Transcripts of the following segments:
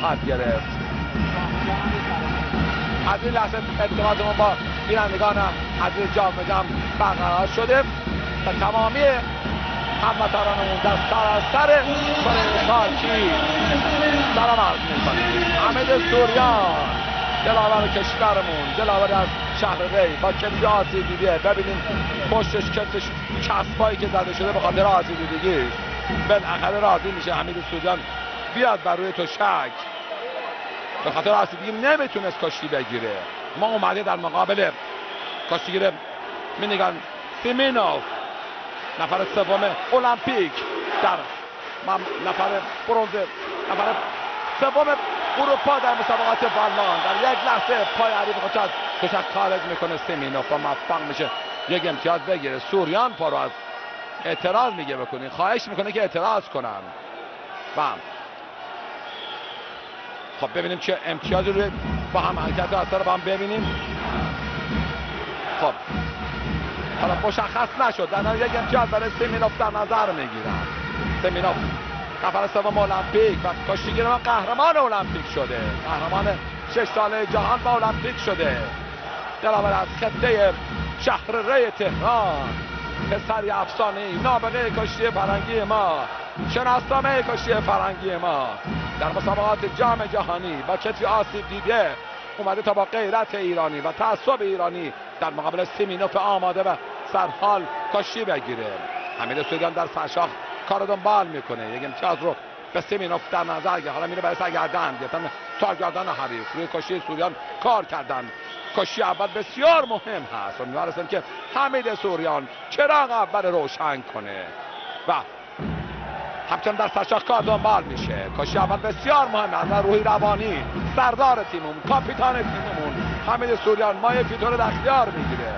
خواهد گرفت. از این لحظه ارتباطمون با بینندگان عزیز جام جام برقرار شده و تمامی هموطنانمون در سراسر کره خاکی سلام عرض می‌کنیم حمید سوریان دلاور کشورمون دلاور از شهر ری. با کسی آسیب دیده ببینیم پشتش کتش چسبایی که زده شده به خاطر آسیب دیدگی بالاخره راضی میشه حمید سوریان بیاد بر روی تو شک. به خاطر آسیب دیگه نمی‌تونست کشتی بگیره. ما اومده در مقابل کشتیگیر مینیگان سیمینوف. نفر سوم المپیک. در نفر برونز نفر سوم اروپا در مسابقات بالان در یک لحظه پای حریف خودش از کشک خارج می‌کنه. سیمینوف و موفق میشه. یک امتیاز بگیره. سوریان پارو از اعتراض میگه بکنین خواهش می‌کنه که اعتراض کنن. و خب ببینیم چه امتیازی روی با هم حرکت اثر با هم ببینیم. خب. حالا مشخص نشد. در یک امتیاز برای سیمینوف در نظر می‌گیرن. سیمینوف. نفر سوم المپیک. و کشتیگیر ما قهرمان المپیک شده. قهرمان شش ساله جهان با المپیک شده. دلاور از خطه شهر ری تهران. پسری افسانه ای نابغه کشتی فرنگی ما. شناسنامه کشتی فرنگی ما. در مسابقات جام جهانی با کتفی آسیب دیده اومده تا با غیرت ایرانی و تعصب ایرانی در مقابل سیمینوف آماده و سرحال کشتی بگیره. حمید سوگان در سرشاخ کار دنبال می‌کنه. یک امتیاز رو به سیمینوف در نظر گرفت. حالا میره برای سرگردن گرفتن سرگردن حریف. روی کشتی سوریان کار کردن. کشتی اول بسیار مهم هست. و میبرسن که حمید سوریان چراغ اول روشن کنه. و همچنان در سرشاخ کار دنبال میشه. کشتی اول بسیار مهم از روحی روانی سردار تیممون کاپیتان تیممون حمید سوریان مایه فیتور اختیار می‌گیره.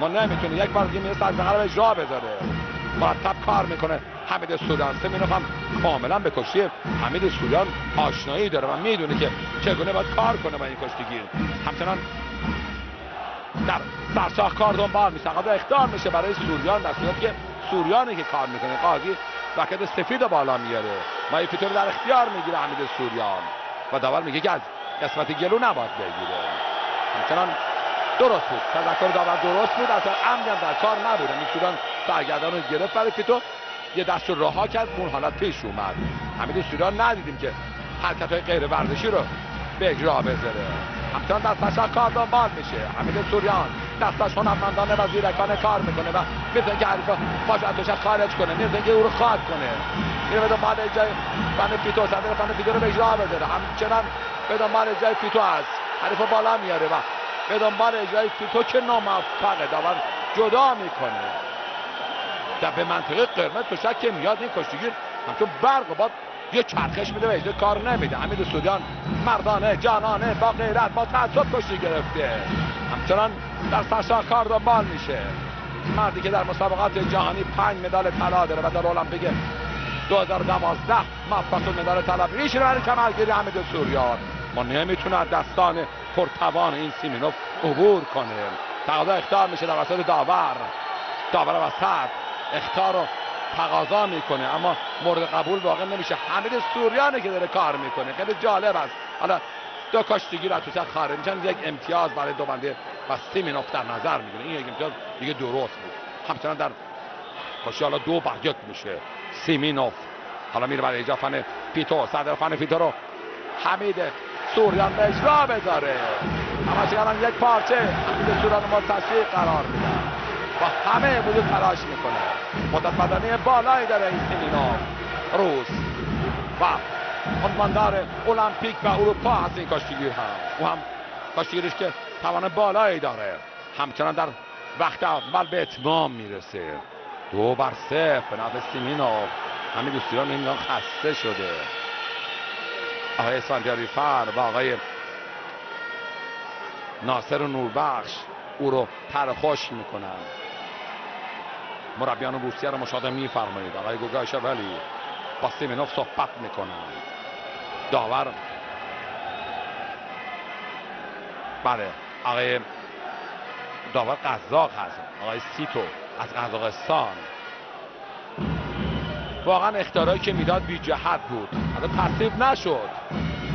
ما نمی‌تونه یک بار دیگه می‌رسه از به اجرا بذاره. مرتب کار می‌کنه حمید سوریان. سمینوف هم کاملا به کشتی حمید سوریان آشنایی داره و می‌دونه که چگونه باید کار کنه با این کشتیگیر. همچنان در سرشاخ کار دنبال میشه. قبل اختار میشه برای سوریان. در صورتی که سوریانی که کار می‌کنه قاضی وقت سفید بالا میاره. مای فیتور در اختیار می‌گیره حمید سوریان. و داور میگه که از قسمت گلو نباید بگیره. همچنان درست بود. تذکر داور درست بود. از عمدی هم در کار نبود. این سوریان سرگردان رو گرفت برای فیتو یه دست رها کرد. اون حالت پیش اومد. حمید سوریان ندیدیم که حرکت های غیر ورزشی رو به اجرا بذاره. همچنان دستش کار دنبال میشه. حمید سوریان دستش هنرمندانه و زیرکانه کار می‌کنه و می‌تونه که حریف فاجعتش خارج کنه. می‌تونه که او رو خواهد کنه. میره به دنبال جای فن پیتو صدر فن پیتو رو به اجرا بذاره. همچنان به دنبال جای پیتو هست حریف بالا میاره و به دنبال اجرای فیتو که ناموفقه داور جدا می‌کنه. در به منطقه قرمز تو شک میاد این کشتیگیر همچون برق و باد یه چرخش میده و اجرای کار نمیده. حمید سودیان مردانه جانانه با غیرت با تعصب کشتی گرفته. همچنان در سرشا کار دنبال میشه. مردی که در مسابقات جهانی پنج مدال طلا داره و در المپیک 2012 موفق مدال طلا. میشه برای کمالگیری حمید سوریان. ما نمی‌تونه دستان پرتوان این سیمینوف عبور کنه. تقاضا اختار میشه در وسط داور. داور وسط. اختار رو تقاضا می‌کنه اما مورد قبول واقع نمیشه. حمید سوریانی که داره کار می‌کنه. خیلی جالب است. حالا دو کاشتگی رو تو خارج میشن یک امتیاز برای دو بنده و سیمینوف در نظر می‌گیره. این یک امتیاز دیگه درست بود. همچنان در کاشی حالا دو بر میشه. سیمینوف حالا میره برای ایجا فن پیتو. صدر فن پیتو رو حمید سوریان به اجرا بذاره. همشگران یک پارچه. حمید سوریان متصیق قرار میدن. با همه وجود تلاش می‌کنه. مدت بدنی بالایی داره این سیمینوف روس و خودماندار المپیک و اروپا هست این کاشتیگیر هم. او هم کاشتیگیرش که توان بالایی داره. همچنان در وقت اول به اتمام می‌رسه. دو بر صفر به نفع سیمینوف همین دوستیان این خسته شده. آقای سانتیاری فر و آقای ناصر نوربخش او رو ترخوش می‌کنن. مربیان روسیه رو مشاهده میفرمایید آقای گوگایش ولی با سیمینوف صحبت می‌کنن داور بله آقای داور قزاق هست آقای سیتو از قزاقستان واقعا اختیارایی که می‌داد بی جهت بود حالا تصیب نشد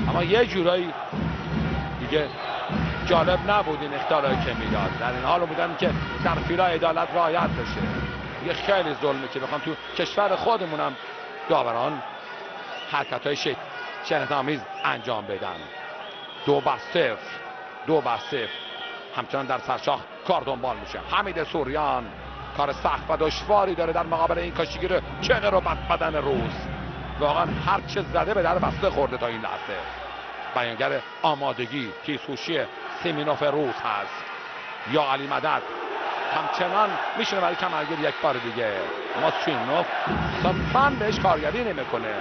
اما یه جورایی دیگه جالب نبود این اختارایی که می‌داد در این حال بودن که در فیلا عدالت رعایت بشه یه خیلی ظلمه که بخوام تو کشور خودمونم داوران حرکت های شهرت آمیز انجام بدن. دو بر دو بر همچنان در سرشاخ کار دنبال میشه. حمید سوریان کار سخت و دشواری داره در مقابل این کاشیگیر چقه رو بد بدن روز واقعا هر چه زده به در بسته خورده تا این لحظه. بیانگر آمادگی تیزهوشی سیمینوف روز هست. یا علی مدد همچنان میشونه برای کمرگیر یک بار دیگه. سیمینوف صرفا بهش کارگری نمی‌کنه.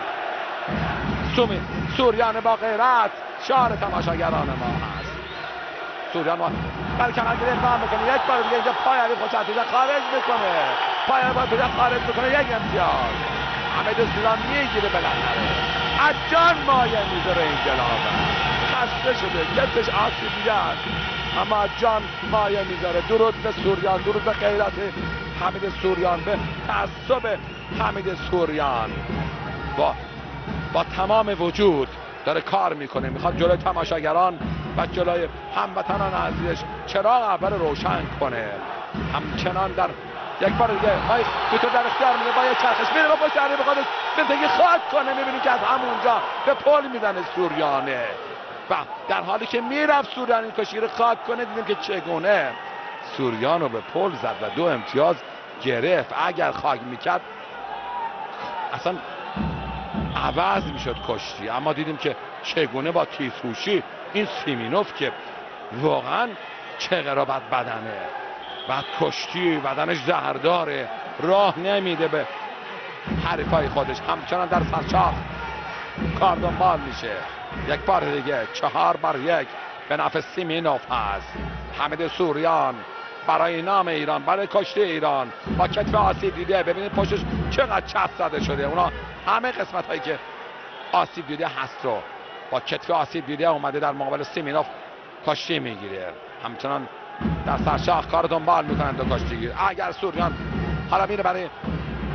سومی سوریان با غیرت. شعار تماشاگران ما هست. سوریان ما برای کمرگیری اقدام می‌کنه. یک بار دیگه اینجا پای علی خوش خارج می‌کنه. پای علی خارج می‌کنه. یک امتیاز. حمید سوریان می‌گیره بالاخره از جان مایه می‌ذاره این جلاب خسته شده. کتش آسیب دیده اما جان مایه می‌ذاره. درود به سوریان درود به غیرت حمید سوریان به تعصب حمید سوریان. با با تمام وجود داره کار می‌کنه. می‌خواد جلوی تماشاگران و جلوی هموطنان عزیزش چراغ اول روشن کنه. همچنان در یک بار دیگه های تو در اختیار میده با یک چرخش میره با پشت علی بخواد به خاک کنه می‌بینیم که از همونجا به پل می‌زنه سوریانه. و در حالی که می‌رفت سوریان این کشیر خاک کنه دیدیم که چگونه سوریان رو به پل زد و دو امتیاز گرفت. اگر خاک می‌کرد اصلا عوض می‌شد کشتی. اما دیدیم که چگونه با تیزهوشی این سیمینوف که واقعا چه قرابت بدنه. و کشتی بدنش زهرداره. راه نمیده به حریفای خودش. همچنان در سرچاخ کار دنبال میشه. یک بار دیگه چهار بر یک به نفع سیمینوف هست. حمید سوریان برای نام ایران برای کشتی ایران. با کتف آسیب دیده ببینید پشتش چقدر چسب زده شده. اونا همه قسمت هایی که آسیب دیده هست رو با کتف آسیب دیده اومده در مقابل سیمینوف کشتی می‌گیره. همچنان در سرشاخ کار دنبال می‌کنند دو کشتیگیر اگر سوریان حالا میره برای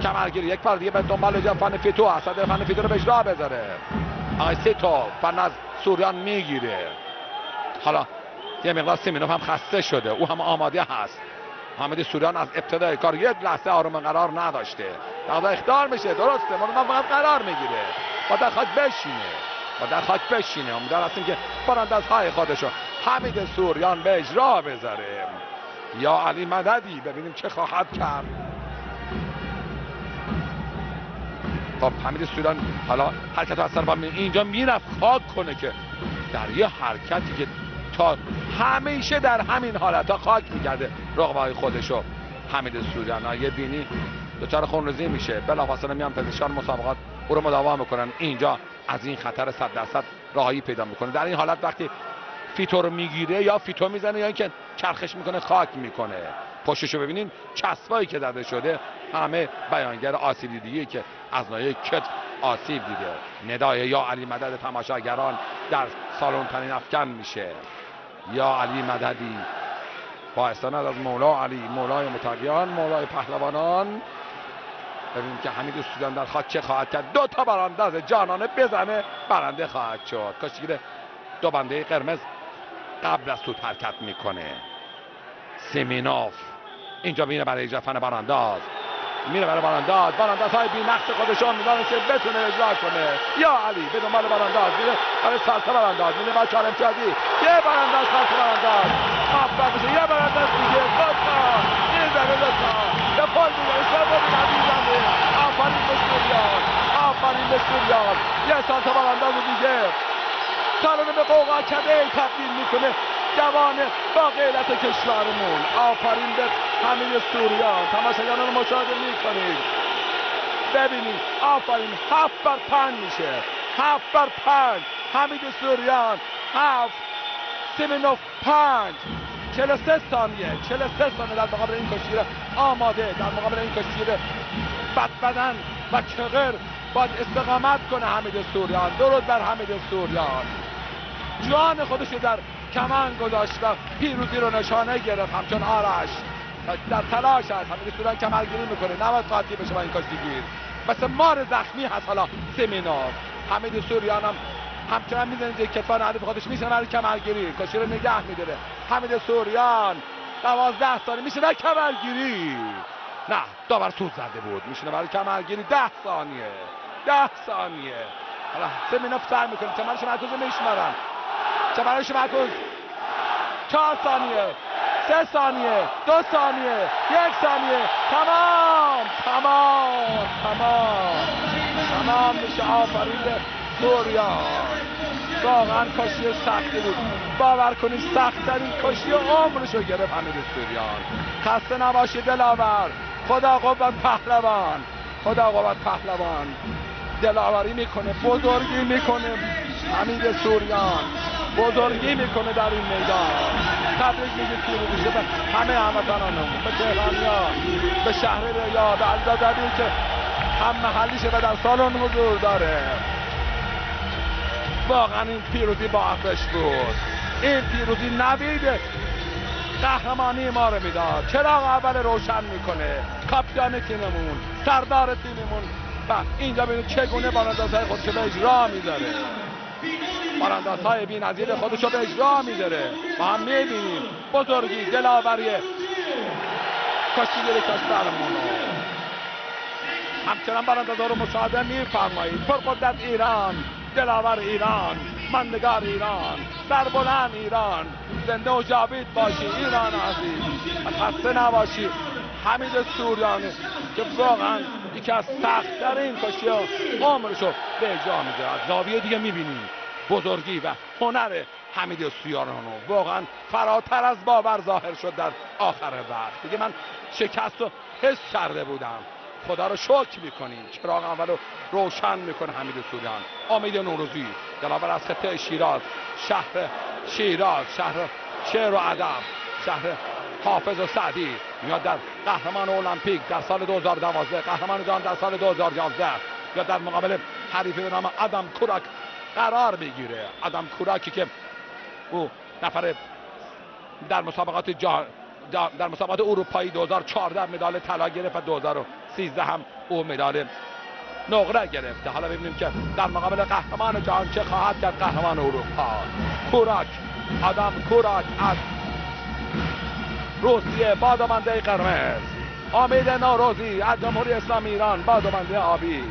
کمرگیری یک بار دیگه به دنبال فن فیتو اسد فن فیتو رو به اجرا بذاره. آقای سیتو فن از سوریان می‌گیره. حالا یه مقدار سیمینوف هم خسته شده. او هم آماده هست. حامد سوریان از ابتدای کار یک لحظه آروم قرار نداشته. در اختار میشه. درسته. من فقط قرار می‌گیره. با در خاک بشینه. با در خاک بشینه. امیدوار هستیم که از های خودشو حمید سوریان به اجرا بذاره. یا علی مددی. ببینیم چه خواهد کرد. خب حمید سوریان حالا حرکت از طرف اینجا می‌رفت. خاک کنه که در یه حرکتی که تا همیشه در همین حالت ها خاک می‌کرده رقبه خودشو. حمید سوریان یه بینی دچار خونریزی میشه. بلافاصله میان پزشکان مسابقات او رو مداوا می‌کنن. اینجا از این خطر صد درصد راهی پیدا می‌کنه. در این حالت وقتی فیتو رو می‌گیره یا فیتو می‌زنه یا اینکه چرخش می‌کنه خاک می‌کنه. پشتشو ببینین چسبایی که داده شده همه بیانگر آسیب دیدی که از نایه کت آسیب دیده. ندای یا علی مدد تماشاگران در سالن تنین افکن میشه. یا علی مددی. با استناد از مولا علی مولای متقیان مولای پهلوانان. ببینیم که حمید سودان در خاک چه خواهد کرد. دو تا برنده جانانه بزنه برنده خواهد شد. کاشگیر دو بنده قرمز قبل از تو حرکت می‌کنه. سیمینوف. اینجا میره برای اجرا فن برانداز میره برای برانداز برانداز های بی نقش خودشون میدانه که بتونه اجرا کنه. یا علی به دنبال برانداز میره. برای سلسه برانداز میره برای چهار امتیازی یه برانداز سلسه برانداز موفق میشه. یه برانداز دیگه. دو تا. این زنه دو تا. یه پل می‌زنه سه پل می‌زنه آفرین به سوریان. آفرین به سوریان. یه سلسه برانداز دیگه. سالن به قوقا کده تبدیل می‌کنه. جوان با غیرت کشورمون. آفرین به همه سوریان. تماشاگران رو مشاهده می‌کنید. ببینید آفرین. هفت بر پنج میشه. هفت بر پنج. حمید سوریان. هفت. سیمینوف پنج. سه ثانیه. سه ثانیه در مقابل این کشیر آماده. در مقابل این کشیر بد بدن و چغر باید استقامت کنه حمید سوریان. درود بر حمید سوریان. جان خودش در کمان گذاشت و پیروزی رو نشانه گرفت همچون آرش. در تلاش هست همین سوران کمرگیری می‌کنه. نباید قاطی بشه با این کاشتیگیر مثل مار زخمی هست حالا سمینار حمید سوریان هم همچنان می‌زنه که کتفان حریف خودش میشه برای کمرگیری کاشی رو نگه میداره. حمید سوریان دوازده ثانیه میشه در کمرگیری نه داور سود زده بود. میشینه برای کمرگیری ده ثانیه. ده ثانیه. حالا سمینوف سر می‌کنه. چمرش مرکز میشمارن. چمرش مرکز چهار ثانیه سه ثانیه دو ثانیه یک ثانیه. تمام تمام تمام. تمام میشه آفرین سوریان واقعا کاشی سختی بود. باور کنید سختترین کاشی عمرشو گرفت همین سوریان خسته نباشی دلاور. خدا قوت پهلوان. خدا قوت پهلوان. دلاوری می‌کنه بزرگی می‌کنه. حمید سوریان. بزرگی می‌کنه در این میدان. تبریک میگه پیروزی به همه هموطنانمون به تهرانیان به شهر ریا به الزدبی که هم محلیشه و در سالن حضور داره. واقعا این پیروزی با ارزش بود. این پیروزی نوید قهرمانی ما رو می‌داد. چراغ اول روشن می‌کنه. کاپیتان تیممون سردار تیممون. و اینجا ببینید چگونه های خودشو به اجرا می‌ذاره. بارانداز های بی نظیر خودشو به اجرا می‌ذاره ما هم می‌بینیم. بزرگی دلاوری. کشتیگیری کشورمون همچنان برانداز رو مشاهده میفرمایید. پرقدرت ایران دلاور ایران مندگار ایران سربلند ایران. زنده و جاوید باشی ایران عزیز. خسته نباشی. حمید سوریانی که واقعا یکی از سختترین کشی ها عمرشو به اجرا میده. از زاویه دیگه می‌بینیم بزرگی و هنر حمید سوریانو واقعا فراتر از باور ظاهر شد در آخر وقت. دیگه من شکست رو حس کرده بودم. خدا رو شکر می‌کنیم چراغ اول رو روشن می‌کنه حمید سوریان. امید نوروزی. دلاور از خطه شیراز. شهر شیراز. شهر شعر و ادب. شهر حافظ و سعدی. میاد در قهرمان المپیک در سال 2012 قهرمان جهان در سال 2011 یا در مقابل حریفی به نام ادم کوراک قرار بگیره ادم کوراکی که او نفر در مسابقات جهان در مسابقات اروپایی 2014 مدال طلا گرفت و 2013 هم او مدال نقره گرفته. حالا ببینیم که در مقابل قهرمان جهان چه خواهد کرد. قهرمان اروپا. کوراک آدم کوراک از روسیه بادامنده قرمز. امید نوروزی از جمهوری اسلامی ایران بادامنده آبی.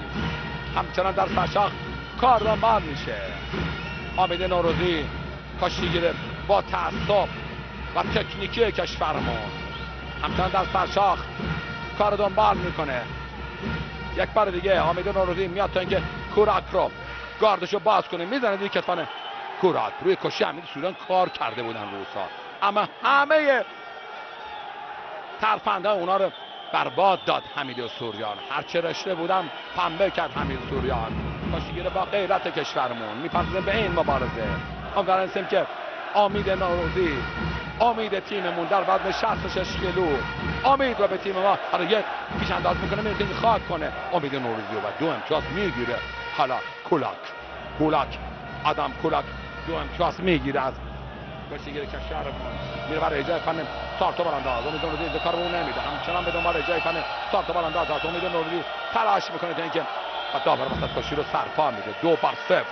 همچنان در سرشاخ کار مال میشه. امید نوروزی کاشتیگیر با تعصب و تکنیکی کشورمون همچنان در سرشاخ کار دنبال می‌کنه. یک بار دیگه حامد نوروزی میاد تا اینکه کوراک رو گاردشو باز کنه. می‌زنه دیگه کتفان کوراک روی کشی حمید سوریان کار کرده بودن روسا اما همه ترفنده اونا رو برباد داد حمید سوریان. هرچه رشته بودم پنبه کرد حمید سوریان. کاشیگیر با غیرت کشورمون. می‌پردازیم به این مبارزه. امیدوارم که امید نوروزی امید تیممون در وزن 66 کیلو. امید رو به تیم ما حالا یک پیش انداز می‌کنه میره خاک کنه. امید نوروزی و دو امتیاز می‌گیره. حالا کولاک کولاک آدم کولاک دو امتیاز می‌گیره از کشتیگیر کشورمون میره برای اجرای فن سارتو برانداز امید نوروزی کار اون نمیده. همچنان به دنبال اجرای فن سارتو برانداز امید نوروزی تلاش می‌کنه تا اینکه و داور وسط کشی رو سرپا میده. دو بر صفر.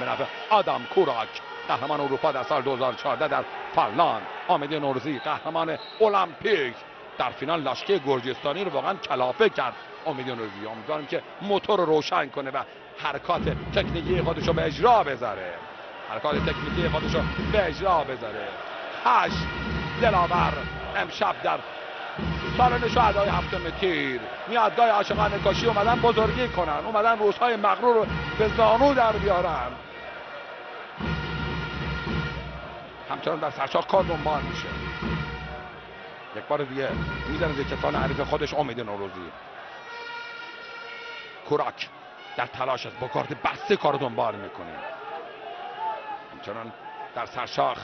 به نفع آدم کوراک قهرمان اروپا در سال 2014 در فنلاند آمد نورزی قهرمان المپیک. در فینال لشکه گرجستانی رو واقعا کلافه کرد. امید نورزی امیدوارم که موتور رو روشن کنه و حرکات تکنیکی خودش رو به اجرا بذاره. حرکات تکنیکی خودش رو به اجرا بذاره هشت دلاور امشب در سالن شهدای هفتم تیر میادگاه عاشقان کاشی اومدن بزرگی کنن اومدن روزهای مغرور رو به زانو در بیارن همچنان در سرشاخ کار دنبال میشه یک بار دیگه می‌زنه زیر کتان خودش امید نوروزی کوراک در تلاش است با کارت بسته کار دنبال می‌کنه همچنان در سرشاخ.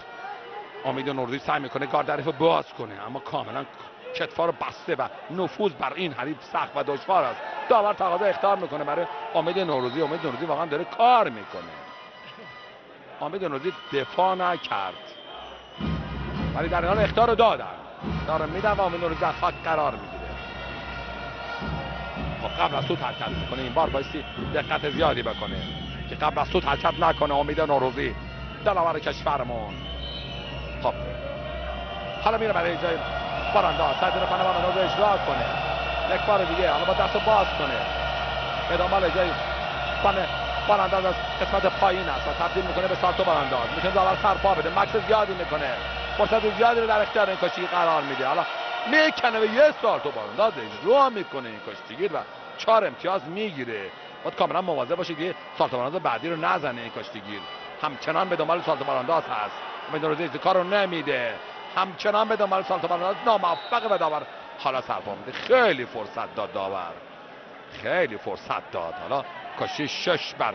امید نوروزی سعی می‌کنه گارد عریف باز کنه اما کاملا کتفا رو بسته و نفوذ بر این حریف سخت و دشوار است. داور تقاضا اختار می‌کنه برای امید نوروزی. امید نوروزی واقعا داره کار می‌کنه. امید نوروزی دفاع نکرد. ولی در حال اختار رو دادن. دارم میدن و امید نوروزی در خاک قرار می‌گیره. خب قبل از تو حرکت می‌کنه. این بار بایستی دقت زیادی بکنه. که قبل از سود حرکت نکنه امید نوروزی. دلاور کشورمون خب. حالا میره برای جای بارانداز سعی داره پنه بارانداز اجرا کنه. یک بار دیگه. حالا با دست باز کنه. به دنبال جای پنه بارانداز از قسمت پایین است. و تبدیل می‌کنه به سالتو بارانداز می‌تونه داور سرپا بده. مکس زیادی می‌کنه. فرصت زیادی رو در اختیار این کشتی قرار میده. حالا می‌کنه به یه سالتو بارانداز اجرا می‌کنه این کشتیگیر و چهار امتیاز می‌گیره. باید کاملا مواظب باشید که سالتو بارانداز بعدی رو نزنه این کشتیگیر همچنان به دنبال سالتو بارانداز هست. مدروزی کار رو نمیده. همچنان به دنبال سالتو بارانداز ناموفق به داور. حالا سرپا میده. خیلی فرصت داد داور. خیلی فرصت داد. حالا کاشی شش بر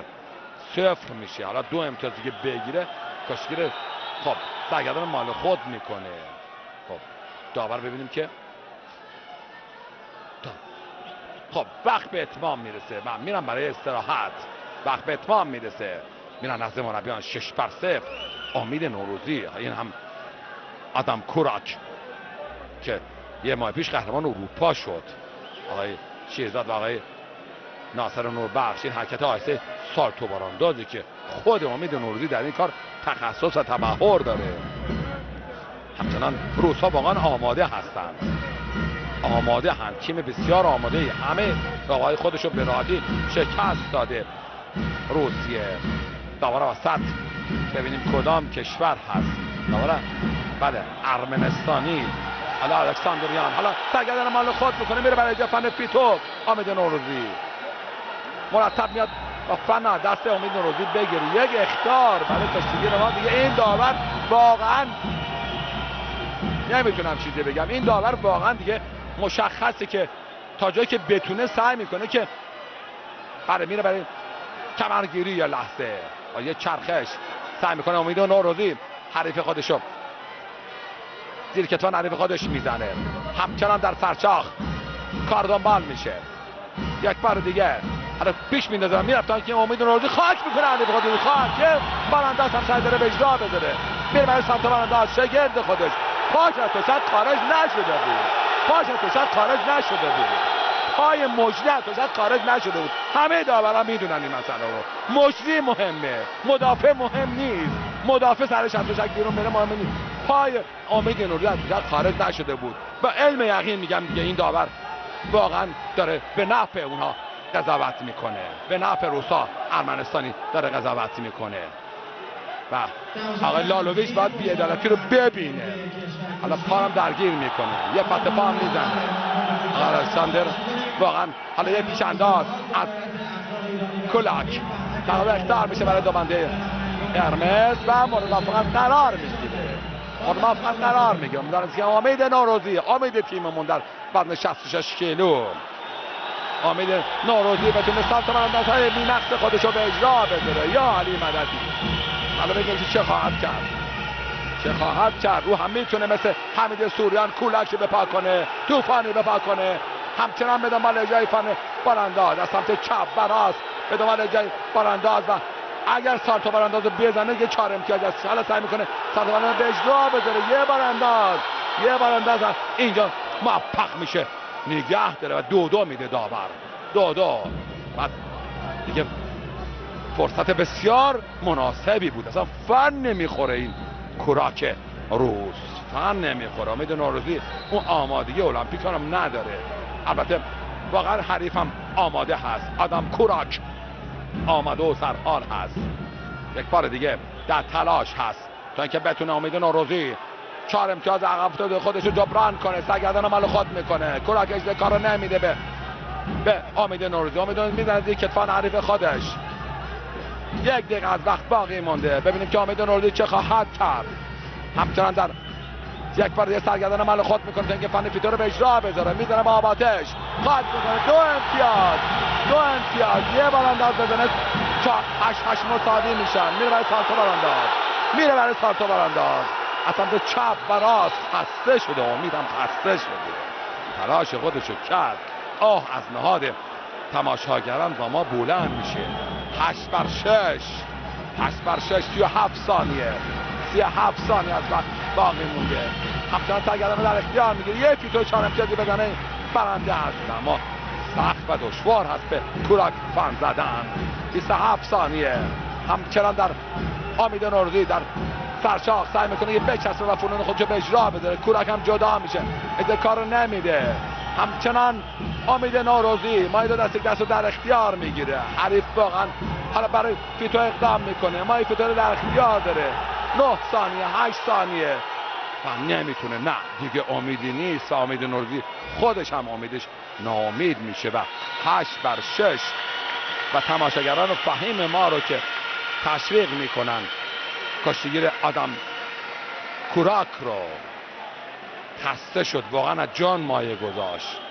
صفر میشه. حالا دو امتیاز دیگه بگیره. کاشگیر خب سرگردان مال خود می‌کنه. خب داور ببینیم که خب وقت به اتمام می‌رسه. من میرم برای استراحت. وقت به اتمام می‌رسه. میرن نزد مربیان شش بر صفر. امید نوروزی این هم آدم کوراک که یه ماه پیش قهرمان اروپا شد. آقای شیرزاد و آقای ناصر نوربخش این حرکت آهسته سالتو باراندازی که خود امید نوروزی در این کار تخصص و تبهر داره. همچنان روسا واقعا آماده هستند. آماده هم تیم بسیار آماده همه رقای خودش رو به راحتی شکست داده. روسیه. داور وسط. ببینیم کدام کشور هست. داور بله ارمنستانی. حالا الکساندریان حالا سرگردن مال خود می‌کنه میره برای جفن پیتو. آمد نوروزی. مرتب میاد و فنا دست امید نوروزی بگیره. یک اختار برای کشتیگیر ما دیگه این داور واقعا نمی‌تونم چیزی بگم. این داور واقعا دیگه مشخصه که تا جایی که بتونه سعی می‌کنه که بله میره برای کمرگیری یا لحظه. یه چرخش سعی می‌کنه امید نوروزی حریف خودشو. زیر کتفان حریف خودش می‌زنه. همچنان در سرچاخ. کار دنبال میشه. یک بار دیگه. حالا پیش میندازه می‌رفت که امید نوروزی خاک می‌کنه حریف خودش. خاک. بالانداز هم سعی داره به اجرا بذاره. برای سمت بالانداز شگرد خودش. پاک از خارج نشده بود. پاش از خارج نشده بود. پای مجری از شاید خارج نشده بود. همه داوران می‌دونن این مسئله رو. مجری مهمه. مدافع مهم نیست. مدافع سرش از تشک بیرون بره مهم نیست. پای امید نوری از خارج نشده بود. با علم یقین میگم دیگه این داور واقعا داره به نفع اونها قضاوت می‌کنه. به نفع روسا ارمنستانی داره قضاوت می‌کنه. و آقای لالویش باید بیعدالتی رو ببینه. حالا پارم درگیر می‌کنه. یه پت پا هم می‌زنه الکساندر واقعا حالا یه پیش انداز از کلاک. تقریبا اختار میشه برای دوبنده ارمز و مورد قرار می‌گیره. مورد موفقیت قرار می‌گیره. می‌دانست که امید نوروزی امید تیممون در وزن 66 کیلو. امید نوروزی بتونه سالت مرنداز های بیمقصد خودش رو به اجرا بذاره یا علی مددی. حالا بگیم چه خواهد کرد. چه خواهد کرد. او هم می‌تونه مثل حمید سوریان کولک بپا کنه توفانی بپا کنه. همچنان به دنبال جای فن بارانداز. از سمت چپ براست به دنبال جای بارانداز و اگر سالتو بارانداز رو بزنه یه چهار امتیاز است. حالا سعی می‌کنه سالتو بارانداز به اجرا بذاره. یه بارانداز. یه بارانداز اینجا موفق میشه. نگه داره و دو دو میده داور. دو دو. و دیگه فرصت بسیار مناسبی بود. اصلا فن نمی‌خوره این کراک روس. فن نمی‌خوره. امید نوروزی اون آمادگی المپیک هم نداره. البته واقعا حریفم آماده هست. آدم کوراک آماده و سرحال هست. یک بار دیگه در تلاش هست. تا اینکه بتونه امید نوروزی چهار امتیاز عقب افتاده خودش رو جبران کنه. سرگردن مال خود می‌کنه. کوراک اجده کار نمیده به به امید نوروزی. امید نوروزی می‌زنه کتفان حریف خودش. یک دقیقه از وقت باقی مونده ببینیم که امید نوروزی چه خواهد کرد. همچنان در یک بار دیگه سرگردان عمل خود می‌کنه. اینکه فن فیتو رو به اجرا بذاره. می‌زنه با آباتش. خواهد می‌کنه. دو امتیاز. دو امتیاز. یه بالانداز بزنه. هشت هشت مساوی میشن میره برای سالتو بالانداز. میره برای سالتو بالانداز. از سمت چپ و راست خسته شده. امیدم خسته شده. تلاش خودشو کرد. آه از نهاد تماشاگران با ما بلند میشه. هشت بر شش. هشت بر شش توی هفت ثانیه. سی هفت ثانیه از وقت باقی مونده. همچنان سرگردان در اختیار می‌گیره. یه فیتو چهار امتیازی بزنه. برنده هست. اما سخت و دشوار هست به کوراک فن زدن. 27 ثانیه. همچنان در حامید نوروزی در سرشاخ سعی می‌کنه یه بچسبه و فنون خودشو به اجرا بذاره. کورک هم جدا میشه. این کار نمیده. همچنان امید نوروزی مایدو دست دست در اختیار می‌گیره. حریف واقعا حالا برای فیتو اقدام می‌کنه. مایه فیتو رو در اختیار داره. 9 ثانیه 8 ثانیه. و نمی‌تونه. نه دیگه امیدی نیست. امید نوروزی خودش هم امیدش ناامید میشه. و 8 بر 6 و تماشاگران فهیم ما رو که تشویق می‌کنن. کشتیگیر آدم کوراک رو. خسته شد. واقعا از جان مایه گذاشت.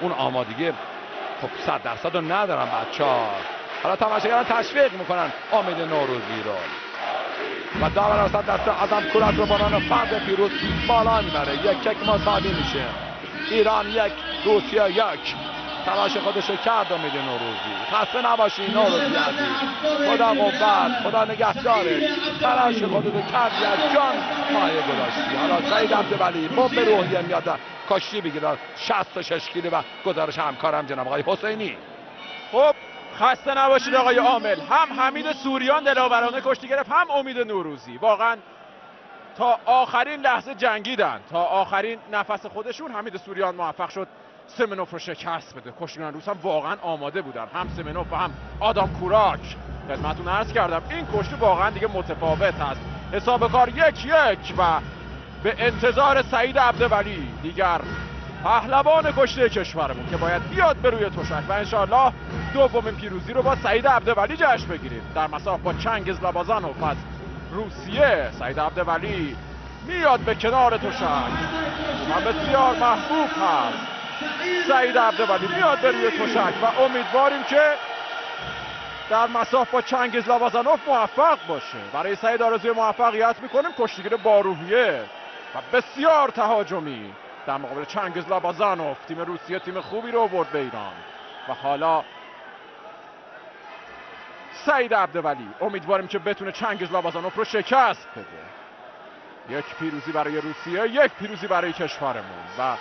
اون آمادگی خب صد درصد رو ندارن بچه ها حالا تماشاگران تشویق می‌کنن امید نوروزی رو. و داور اصلا دست آدم کوراک رو بانان فرد پیروز بالا می‌بره. یک یک مساوی میشه ایران یک روسیه یک. تلاش خودش کرد امید نوروزی. خسته نباشی نوروزی عزیز. خدا قوت خدا نگهداره تلاش خودتو کردی از جان مایه گذاشتی. حالا سعید عبدولی به روحیه میاد. کاشتی بگیره 66 کیلو و گزارش همکارم جناب آقای حسینی. خب خسته نباشید آقای عامل. هم حمید سوریان دلاورانه کشتی گرفت هم امید نوروزی. واقعا تا آخرین لحظه جنگیدن. تا آخرین نفس خودشون حمید سوریان موفق شد سمنوف رو شکست بده. کشتیگان روس هم واقعا آماده بودن. هم سمنوف و هم آدام کوراک. خدمتتون عرض کردم این کشتی واقعا دیگه متفاوت هست حساب کار یک یک و به انتظار سعید عبدولی دیگر پهلوان کشته کشورمون که باید بیاد به روی تشک. و انشاءالله دومین پیروزی رو با سعید عبدولی جشن بگیریم. در مساف با چنگز لبازانوف از روسیه سعید عبدولی میاد به کنار تشک. و بسیار محبوب هست. سعید عبدولی میاد به روی تشک و امیدواریم که در مساف با چنگیز لوازانوف موفق باشه. برای سعید آرزوی موفقیت می‌کنیم. کشتیگیر باروهیه. و بسیار تهاجمی در مقابل چنگیز لابازانوف تیم روسیه تیم خوبی رو برد به ایران. و حالا سعید عبدولی امیدواریم که بتونه چنگیز لابازانوف رو شکست بده. یک پیروزی برای روسیه یک پیروزی برای کشورمون. و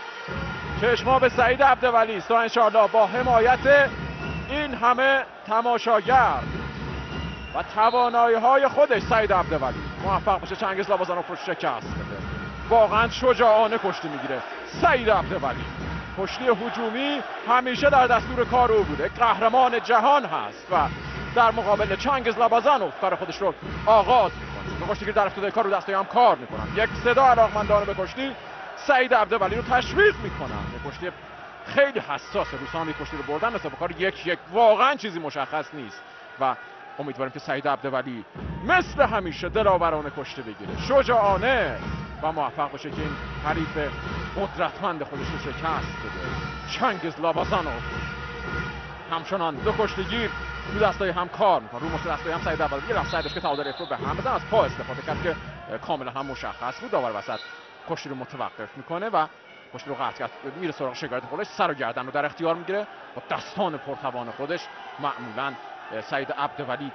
چشما به سعید عبدولی است انشاءالله با حمایت این همه تماشاگر و توانایی های خودش سعید عبدولی. موفق بشه چنگیز لابازانوف رو شکست بده. واقعا شجاعانه کشتی می‌گیره. سعید عبدولی. کشتی هجومی همیشه در دستور کار او بوده. قهرمان جهان هست و در مقابل چنگیز لابازانوف کار خودش رو آغاز می‌کنه. کشتیگیر در افتاده کار رو دستای هم کار می‌کنن. یک صدا علاقمندانه به کشتی. سعید عبدولی رو تشویق می‌کنن. کشتی خیلی حساسه روسا هم کشتی رو بردن مثل کار یک یک. واقعا چیزی مشخص نیست. و امیدواریم که سعید عبدولی مثل همیشه دلاورانه کشته بگیره. شجاعانه و موفق باشه که این حریف قدرتمند خودش رو شکست بده. چنگز لابازانوف همچنان دو کشتگیر رو دستای هم کار می‌کنن رو مشت دستای هم سعید عبدولی. یه سعیدش که تعادل رو به هم بزن. از پا استفاده کرد که کاملا هم مشخص بود. داور وسط کشتی رو متوقف می‌کنه و کشتی رو قطع کرد. میره سراغ شگارت خودش. سر و گردن رو در اختیار می‌گیره. با دستان پرتوان خودش معمولا سعید عبدولی.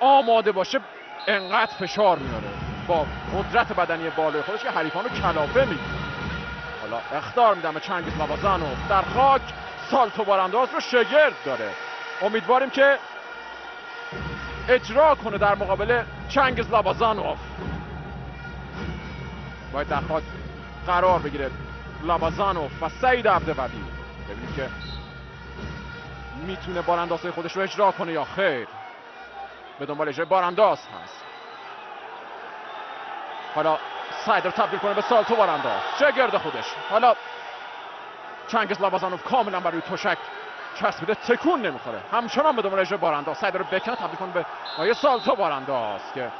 آماده باشه انقدر فشار میاره. با قدرت بدنی بالای خودش که حریفان رو کلافه می‌گیره حالا اختار میدم چنگیز لوازانوف در خاک سالتو بارانداز رو شگرد داره. امیدواریم که اجرا کنه در مقابل چنگیز لابازانوف باید در قرار بگیره لابازانوف و سعید عبدولی. ببینیم که می‌تونه باراندازهای خودش رو اجرا کنه یا خیر؟ به دنبال اجرای بارانداز هست. حالا سعید رو تبدیل کنه به سالتو بارانداز. گرد خودش. حالا چنگز لابازانوف کاملا برای تشک چسبیده تکون نمی‌خوره. همچنان به دنبال اجرای بارانداز. سعید رو بکنه تبدیل کنه به مایه سالتو بارانداز که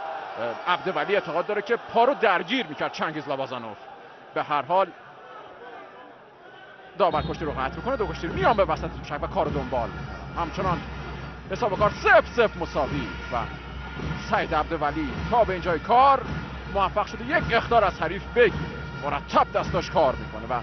عبدولی اعتقاد داره که پا رو درگیر می‌کرد چنگیز لابازانوف. به هر حال دامر کشتی رو قطع می‌کنه دو کشتی میان به وسط تشک و کار دنبال. همچنان حساب کار سف سف مساوی و سعید عبدولی تا به اینجای کار موفق شده. یک اختار از حریف بگیره مرتب دستاش کار می‌کنه و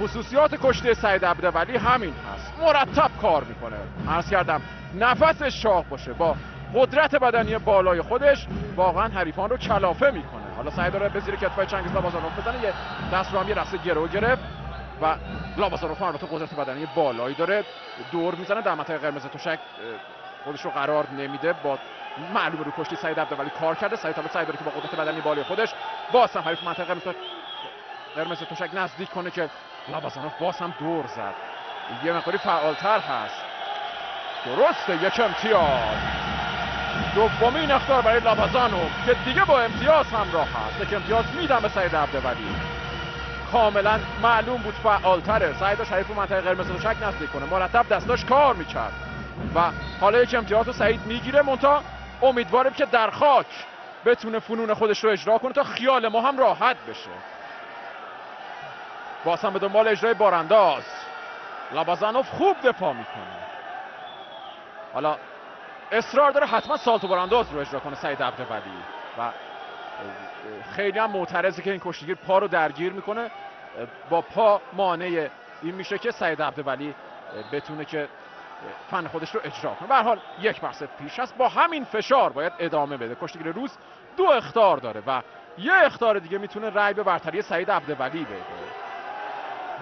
خصوصیات کشتی سعید عبدولی همین هست. مرتب کار می‌کنه. عرض کردم نفسش شاق باشه. با قدرت بدنی بالای خودش واقعا حریفان رو کلافه می‌کنه. حالا سعی داره به زیر کتفای چنگیز لابازانوف بزنه. یه دست رو هم یه رسته گرو گرفت و لابازانوف البته قدرت بدنی بالایی داره. دور می‌زنه در منطقه قرمز تشک خودش رو قرار نمیده. با معلومه رو کشتی سعید عبدالولی کار کرده. سعید عبدالولی سعی داره که با قدرت بدنی بالای خودش باز هم حریف منطقه قرمز قرمز تشک نزدیک کنه که لابازانوف باز هم دور زد. یه مقداری فعالتر هست. درسته یک امتیاز. دومین اختار برای لابازانوف که دیگه با امتیاز همراه هست یک امتیاز میدم به سعید عبدالولی کاملا معلوم بود فعالتره. سعی داشت حریف منطقه قرمز رو شک نزدیک کنه. مرتب دستاش کار می‌کرد. و حالا یک امتیاز رو سعید می‌گیره. مونتا امیدواریم که در خاک بتونه فنون خودش رو اجرا کنه تا خیال ما هم راحت بشه. باز هم به دنبال اجرای بارانداز. لابازانوف خوب دفاع می‌کنه. حالا اصرار داره حتما سالتو بارانداز رو اجرا کنه سعید عبدالولی. و خیلی هم معترضه که این کشتیگیر پا رو درگیر می‌کنه. با پا مانع این میشه که سعید عبدالولی بتونه که فن خودش رو اجرا کنه. به حال یک بحث پیش است. با همین فشار باید ادامه بده. کشتیگیر روز دو اختار داره و یه اختار دیگه می‌تونه رای به برتری سعید عبدالولی بده.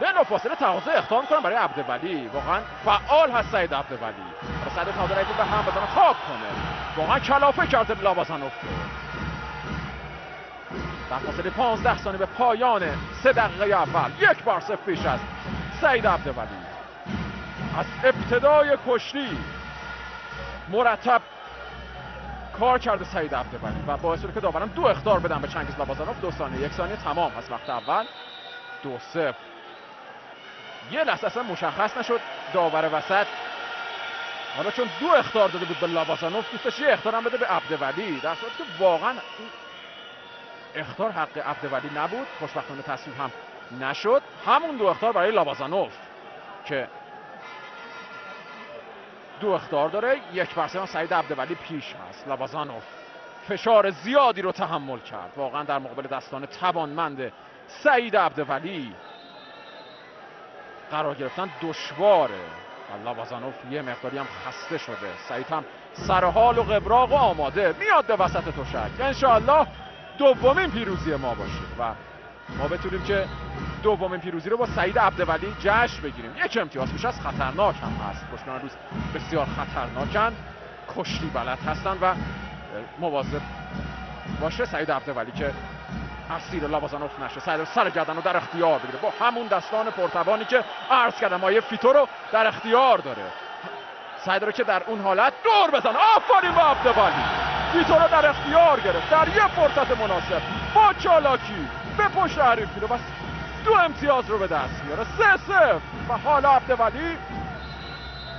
بلا فاصله تقاضا اختار می‌کنم برای عبدالولی واقعا فعال هست سعید عبدالولی سعید عبدالولی به هم بزنه خواب کنه. واقعا کلافه کرده لابازانوف در فاصله 15 ثانیه به پایان سه دقیقه اول یک بار صفر پیش است سعید عبدالولی از ابتدای کشتی مرتب کار کرده سعید عبدالولی و باعث شده که داوران دو اختار بدن به چنگیز لابازانوف دو ثانیه یک ثانیه تمام. از وقت اول دو صفر. یه لحظه اصلا مشخص نشد داور وسط. حالا چون دو اختار داده بود به لابازانوف دوستش یه اختار هم بده به عبدالولی در صورتی که واقعا اختار حق عبدالولی نبود. خوشبختانه تصویب هم نشد. همون دو اختار برای لابازانوف که دو اختار داره. یک برسه سعید عبدالولی پیش هست. لابازانوف فشار زیادی رو تحمل کرد. واقعا در مقابل دستان توانمند سعید عبدالولی قرار گرفتن دشواره. و لابازانوف یه مقداری هم خسته شده. سعید هم سرحال و قبراق و آماده. میاد به وسط تشک. انشاءالله دومین پیروزی ما باشه و ما بتونیم که دومین پیروزی رو با سعید عبدولی جشن بگیریم. یک امتیاز میشه از خطرناک هم هست. کشتیان روز بسیار خطرناکن. کشتی بلد هستن و مواظب باشه سعید عبدولی که اسیر لابازانوف نشه. سعید سر گردن رو در اختیار بگیره. با همون دستان پرتوانی که عرض کردم مایه فیتو رو در اختیار داره. سعید رو که در اون حالت دور بزن. آفرین به عبدولی فیتو رو در اختیار گرفت. در یه فرصت مناسب. با چالاکی به پشت حریف میره. پس دو امتیاز رو به دست میاره. سه سف و حالا عبدولی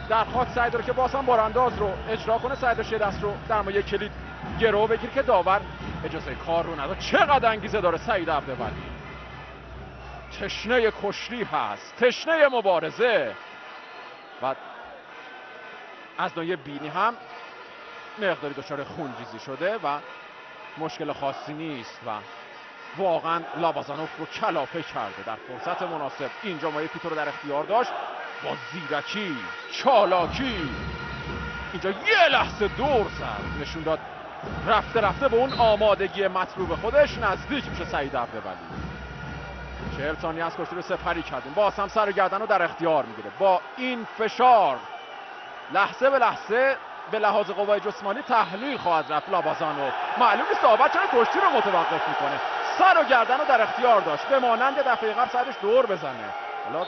در خاک سعید رو که باز هم بارانداز رو اجرا کنه. سعید دست رو در مایه کلید گرو بگیر که داور. اجازه کار رو نداد. چقدر انگیزه داره سعید عبدولی. تشنه کشری هست. تشنه مبارزه. و از نایه بینی هم مقداری دچار خونریزی شده و مشکل خاصی نیست و واقعا لابازانوف رو کلافه کرده در فرصت مناسب. اینجا مایه پیتو رو در اختیار داشت. با زیرکی چالاکی. اینجا یه لحظه دور زد. نشون داد رفته رفته به اون آمادگی مطلوب خودش نزدیک میشه سعید عبدالولی چهل ثانیه از کشتی رو سپری کردیم. باز هم سر گردن رو در اختیار می‌گیره. با این فشار لحظه به لحظه به لحاظ قوای جسمانی تحلیل خواهد رفت لابازانو. معلوم نیست داور چرا کشتی رو متوقف می‌کنه. سر و گردن رو در اختیار داشت. به مانند دفعه قبل سرش دور بزنه. حالا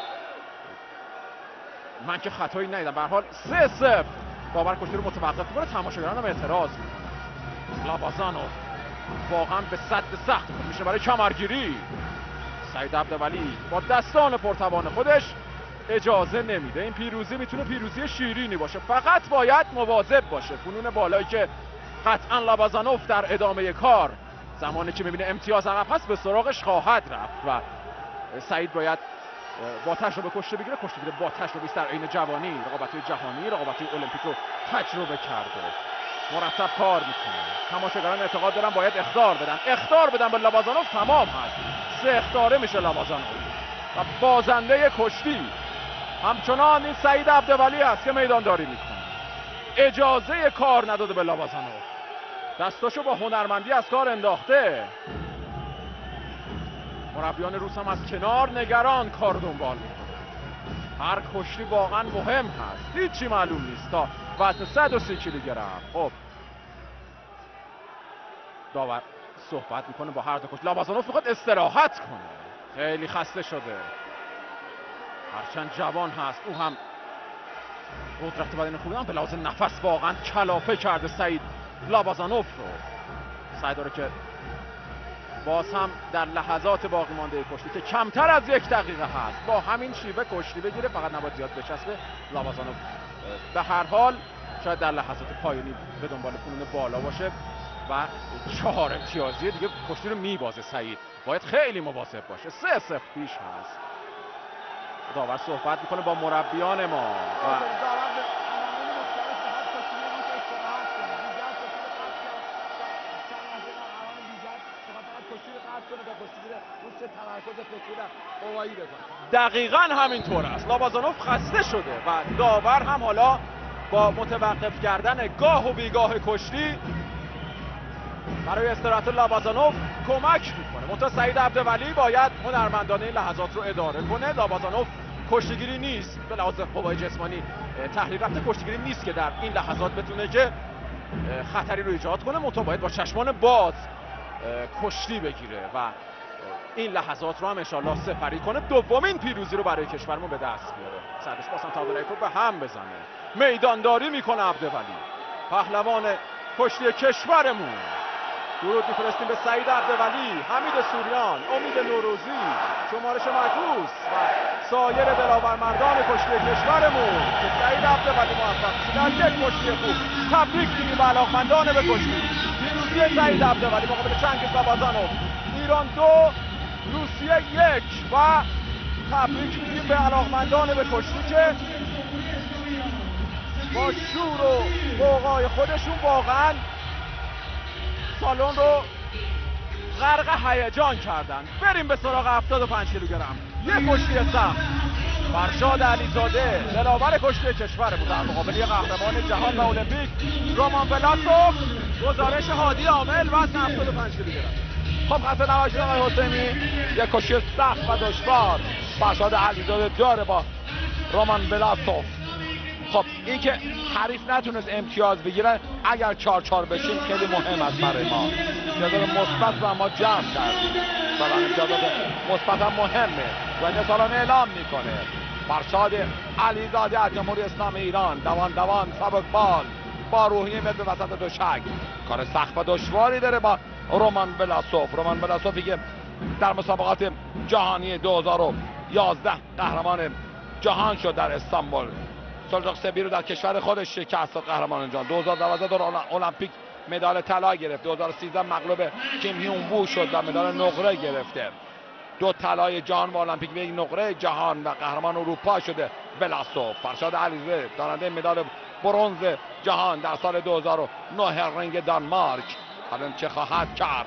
من که خطایی ندیدم. به حال سه سف داور کشتی رو متوقف می‌کنه. تماشاگران هم اعتراض. می‌کنه لابازانو واقعا به صد سخت میشه برای کمرگیری. سعید عبدولی با دستان پرتوان خودش اجازه نمیده. این پیروزی می‌تونه پیروزی شیرینی باشه. فقط باید مواظب باشه. فنون بالایی که قطعا لابازانوف در ادامه کار زمانی که می‌بینه امتیاز عقب هست به سراغش خواهد رفت و سعید باید با تجربه کشته بگیره. کشته بگیره با تجربه در عین جوانی رقابت جهانی رقابت المپیک رو تجربه کرده. مرتب کار می‌کنه. تماشاگران اعتقاد دارن باید اختار بدن. اختار بدن به لابازانوف تمام هست. سه اختاره میشه لابازانوف. و بازنده کشتی. همچنان این سعید عبدولی است که میدان داری می‌کنه. اجازه کار نداده به لابازانوف. دستاشو با هنرمندی از کار انداخته. مربیان روس هم از کنار نگران کار دنبال. می‌کنه هر کشتی واقعا مهم هست. هیچی معلوم نیست. تا وزن 130 کیلوگرم خب. داور صحبت می‌کنه با هر دو کشتی لابازانوف می‌خواد استراحت کنه. خیلی خسته شده. هرچند جوان هست. او هم قدرت بدن خوبی هم به لحاظ نفس واقعا کلافه کرده. سعید لابازانوف رو. سعی داره که باز هم در لحظات باقی مانده کشتی که کمتر از یک دقیقه هست. با همین شیوه کشتی بگیره فقط نباید زیاد بچسبه. لابازانوف به هر حال شاید در لحظات پایانی به دنبال فنون بالا باشه و چهار امتیازی دیگه کشتی رو میبازه سعید. باید خیلی مواظب باشه. سه صفر پیش هست. داور صحبت می‌کنه با مربیان ما. و دقیقا همینطور است. لابازانوف خسته شده و داور هم حالا با متوقف کردن گاه و بیگاه کشتی برای استراحت لابازانوف کمک می‌کنه. منتها سعید عبدولی باید هنرمندانه این لحظات رو اداره کنه. لابازانوف کشتیگیری نیست. به لحاظ قوای جسمانی تحلیل رفته کشتیگیری نیست که در این لحظات بتونه که خطری رو ایجاد کنه. منتها باید با چشمان باز کشتی بگیره و این لحظات رو هم انشالله سپری کنه. دومین پیروزی رو برای کشورمون به دست بیاره. سرش باسن تابلایکو به هم بزنه. میدانداری می‌کنه عبدولی. پهلوان کشتی کشورمون. درود میفرستیم به سعید عبدولی. حمید سوریان امید نوروزی شمارش معکوس و سایر دلاورمردان کشتی کشورمون. که سعید عبدولی موفق شدن. یک کشتی خوب. تبریک میگیم به علاقمندان به کشتی پیروزی سعید عبدولی مقابل چنگیز بابازانوف ایران دو. روسیه یک و تبریک میگیم به علاقمندان به کشتی که با شور و قوقای خودشون واقعا سالن رو غرق هیجان کردن. بریم به سراغ 75 کیلوگرم. یک کشتی سخت. فرشاد علیزاده دلاور کشتی کشورمون در مقابل یه قهرمان جهان و المپیک رومان بلاتوف گزارش هادی عامل وزن 75 کیلوگرم. خب خسته نباشید آقای حسینی. یک کشتی سخت و دشوار. فرشاد علیزاده داره با رومان بلاتوف. خب این که حریف نتونست امتیاز بگیره اگر چار چار بشیم خیلی مهم است برای ما. امتیازات مثبت و ما جمع کردیم. مثلا امتیازات مثبت هم مهمه و این اعلام می‌کنه. فرشاد علیزاده از جمهوری اسلام ایران. دوان دوان سبک بال با روحیه به وسط دوشک کار سخت و دشواری داره با رومان بلاسوف. رومان بلاسوفی که در مسابقات جهانی 2011 قهرمان جهان شد در استانبول. سلجاق سبی رو در کشور خودش شکست داد قهرمان جهان. 2012 در المپیک مدال طلا گرفت. 2013 مغلوب کیم هیون بو شد و مدال نقره گرفته. دو طلای جهان و المپیک یک نقره جهان و قهرمان اروپا شده بلاسو فرشاد علیزاده دارنده مدال برنز جهان در سال 2009 رنگ دانمارک. الان چه خواهد کرد؟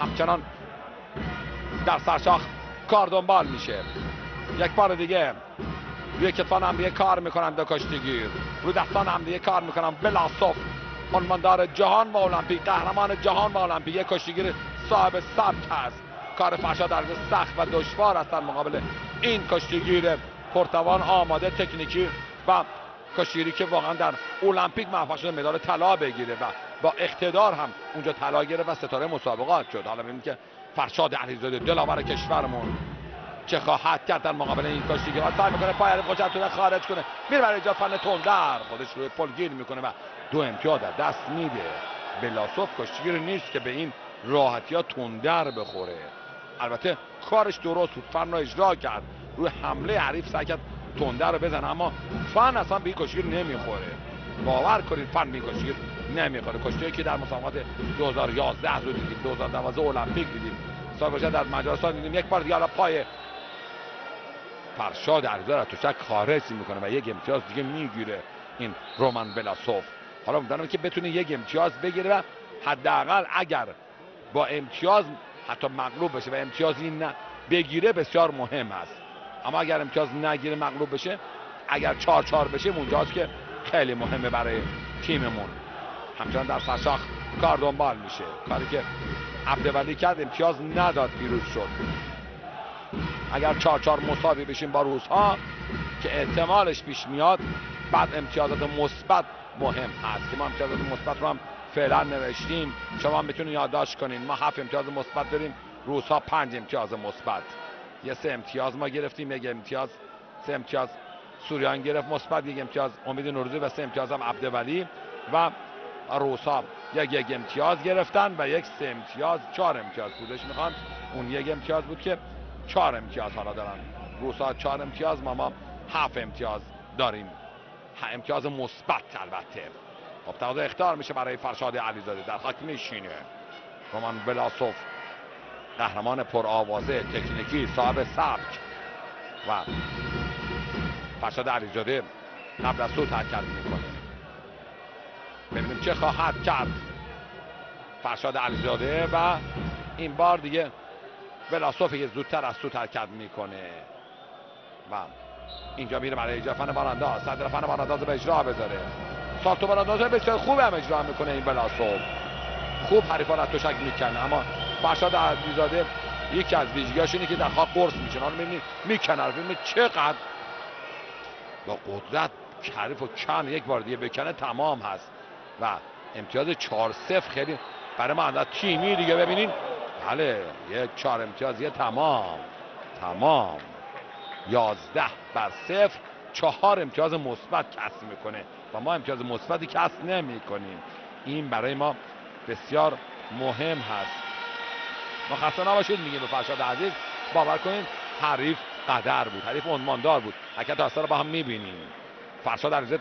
همچنان در سرشاخ کار دنبال میشه. یک بار دیگه روی کتفان هم دیگه کار می‌کنن دو کشتیگیر. رو دستان هم دیگه کار می‌کنن. بلاسوف عنواندار جهان و المپیک قهرمان جهان و المپیک. یک کشتیگیر صاحب سبک هست. کار فرشاد در سخت و دشوار است در مقابل این کشتیگیر. پرتوان آماده تکنیکی و کشتیگیری که واقعا در المپیک موفق شده مدال طلا بگیره و با اقتدار هم اونجا طلا گرفت و ستاره مسابقات شد. حالا ببینید که فرشاد علیزاده دلاور کشورمون چه خواهد کرد در مقابل این کشتیگیر سعی می‌کنه. پای خودش رو خارج کنه. میره برای ایجاد فن تندر. خودش روی پل گیر می‌کنه و دو امتیاز در دست میده. بلاسوف کشتیگیر نیست که به این راحتی ها تندر بخوره. البته کارش درست بود. فن را اجرا کرد. روی حمله حریف سعی کرد تندر رو بزنه اما فن اصلا به این نمی‌خوره باور کنید فن به کشتیگیر نمی‌خوره کشتیگیری که در مسابقات 2011 رو دیدیم 2012 المپیک دیدیم سال در مجارستان دیدیم یک بار دیگه پای فرشاد عرضه تو شک خارج می‌کنه و یک امتیاز دیگه می‌گیره این رومان بلاسوف حالا امیدوارم که بتونه یک امتیاز بگیره و حداقل اگر با امتیاز حتی مغلوب بشه و امتیازی نه بگیره بسیار مهم است اما اگر امتیاز نگیره مغلوب بشه اگر چهار چهار بشه اونجاست که خیلی مهمه برای تیممون. همچنان در فرساخ کار دنبال میشه. کاری که عبدولی کرد امتیاز نداد پیروز شد. اگر چهار چهار مساوی بشیم با روزها که احتمالش پیش میاد بعد امتیازات مثبت مهم هست. که ما امتیازات مثبت رو هم فعلا نوشتیم. شما می‌تونید یادداشت کنین. ما هفت امتیاز مثبت داریم. روزها پنج امتیاز مثبت. یه سه امتیاز ما گرفتیم یک امتیاز سه امتیاز سوریان گرفت. مثبت یک امتیاز امید نوروزی و سه امتیاز هم عبدولی و روسا یک یک امتیاز گرفتن و یک سه امتیاز چهار امتیاز بودش می‌خوان. اون یک امتیاز بود که چهار امتیاز حالا دارن. روسا چهار امتیاز ما ما هفت امتیاز داریم. امتیاز مثبت البته. خب تقاضا اختار میشه برای فرشاد علیزاده. در خاک میشینه. رومان بلاسوف. قهرمان پرآوازه تکنیکی صاحب سبک. و فرشاد علیزاده قبل از سود حرکت می‌کنه ببینیم چه خواهد کرد فرشاد علیزاده و این بار دیگه بلاسوف که زودتر از سود حرکت می‌کنه. و اینجا میره برای اجرا فن بارانداز صدر فن بارانداز به اجرا بذاره. سالتو بارانداز بسیار خوب هم اجرا می‌کنه این بلاسوف. خوب حریفان از تشک می‌کنه اما فرشاد علیزاده یکی از ویژگیاش اینه که در خاک قرص میشه. حالا می‌بینی می‌کنه ببینید چقدر با قدرت حریف و کم یک بار دیگه بکنه تمام هست. و امتیاز 4 0 خیلی برای ما تیمی دیگه ببینین. بله یک چهار امتیازی تمام تمام. یازده بر صفر چهار امتیاز مثبت کسب می‌کنه. و ما امتیاز مثبتی کسب نمی کنیم این برای ما بسیار مهم هست. ما خسته نباشید میگیم به فرشاد عزیز باور کنید حریف قدر بود حریف عنواندار بود. حرکت رو با هم می‌بینیم. فرشاد عزیز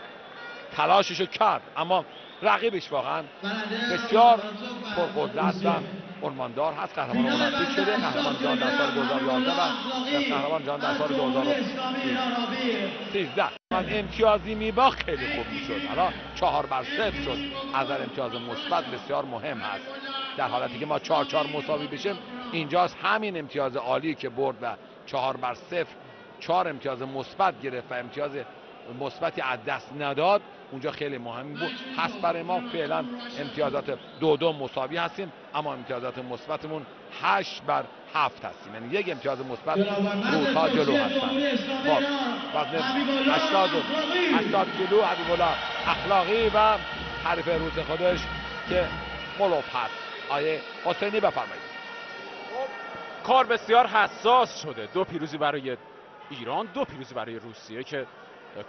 تلاششو کرد اما رقیبش واقعا بسیار پرقدرت و عنواندار هست قهرمان المپیک شده قهرمان جهان در سال 2011 و قهرمان جهان در سال 2013 من امتیازی میباخت خیلی خوب می‌شد حالا چهار بر صفر شد. از امتیاز مثبت بسیار مهم هست. در حالتی که ما چهار چهار مساوی بشیم اینجاست همین امتیاز عالی که برد و چهار بر صفر چهار امتیاز مثبت گرفت و امتیاز مثبتی از دست نداد. اونجا خیلی مهم بود. هست برای ما فعلا امتیازات دو دو مساوی هستیم. اما امتیازات مثبتمون هشت بر هفت هستیم. یعنی یک امتیاز مثبت روزها جلو هستن. خب وزن 80 80 کیلو حبیب اخلاقی و حریف روز خودش که ملوف هست. آیه حسینی بفرمایید. کار بسیار حساس شده. دو پیروزی برای ایران دو پیروزی برای روسیه که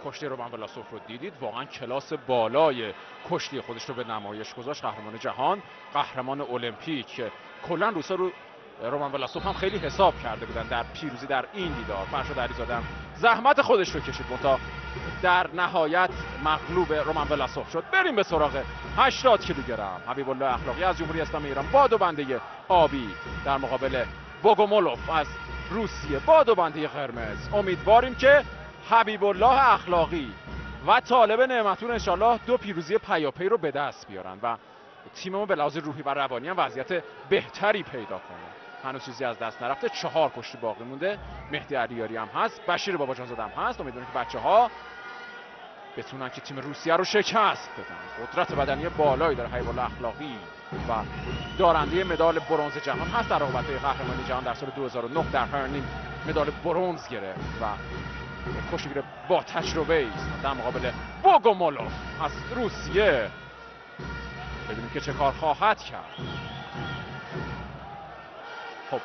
کشتی رومن ولاسوف رو دیدید. واقعا کلاس بالای کشتی خودش رو به نمایش گذاشت قهرمان جهان قهرمان المپیک. کلا روسا رو رومن ولاسوف هم خیلی حساب کرده بودن در پیروزی در این دیدار. فرشاد علیزاده زحمت خودش رو کشید. متا در نهایت مغلوب رومن ولاسوف شد. بریم به سراغ 80 کیلوگرم. حبیب الله اخلاقی از جمهوری اسلامی ایران. با دو بنده آبی در مقابل بوگومولوف از روسیه. با دو بنده قرمز. امیدواریم که حبیب الله اخلاقی و طالب نعمتون انشالله دو پیروزی پیاپی رو به دست بیارن و تیممون به لحاظ روحی و روانی هم وضعیت بهتری پیدا کنه. هنوز چیزی از دست نرفته چهار کشتی باقی مونده. مهدی علیاری هم هست بشیر بابا هم هست. امیدوارم که بچه ها بتونن که تیم روسیه رو شکست بدن. قدرت بدنی بالایی داره الله اخلاقی و دارنده مدال برنز جهان هست. در رقابت‌های قهرمانی جهان در سال 2009 در هرنین مدال برنز گرفت و کشتیگیر با تجربه است در مقابل بوگومولوف از روسیه. ببینیم که چه کار خواهد کرد. خب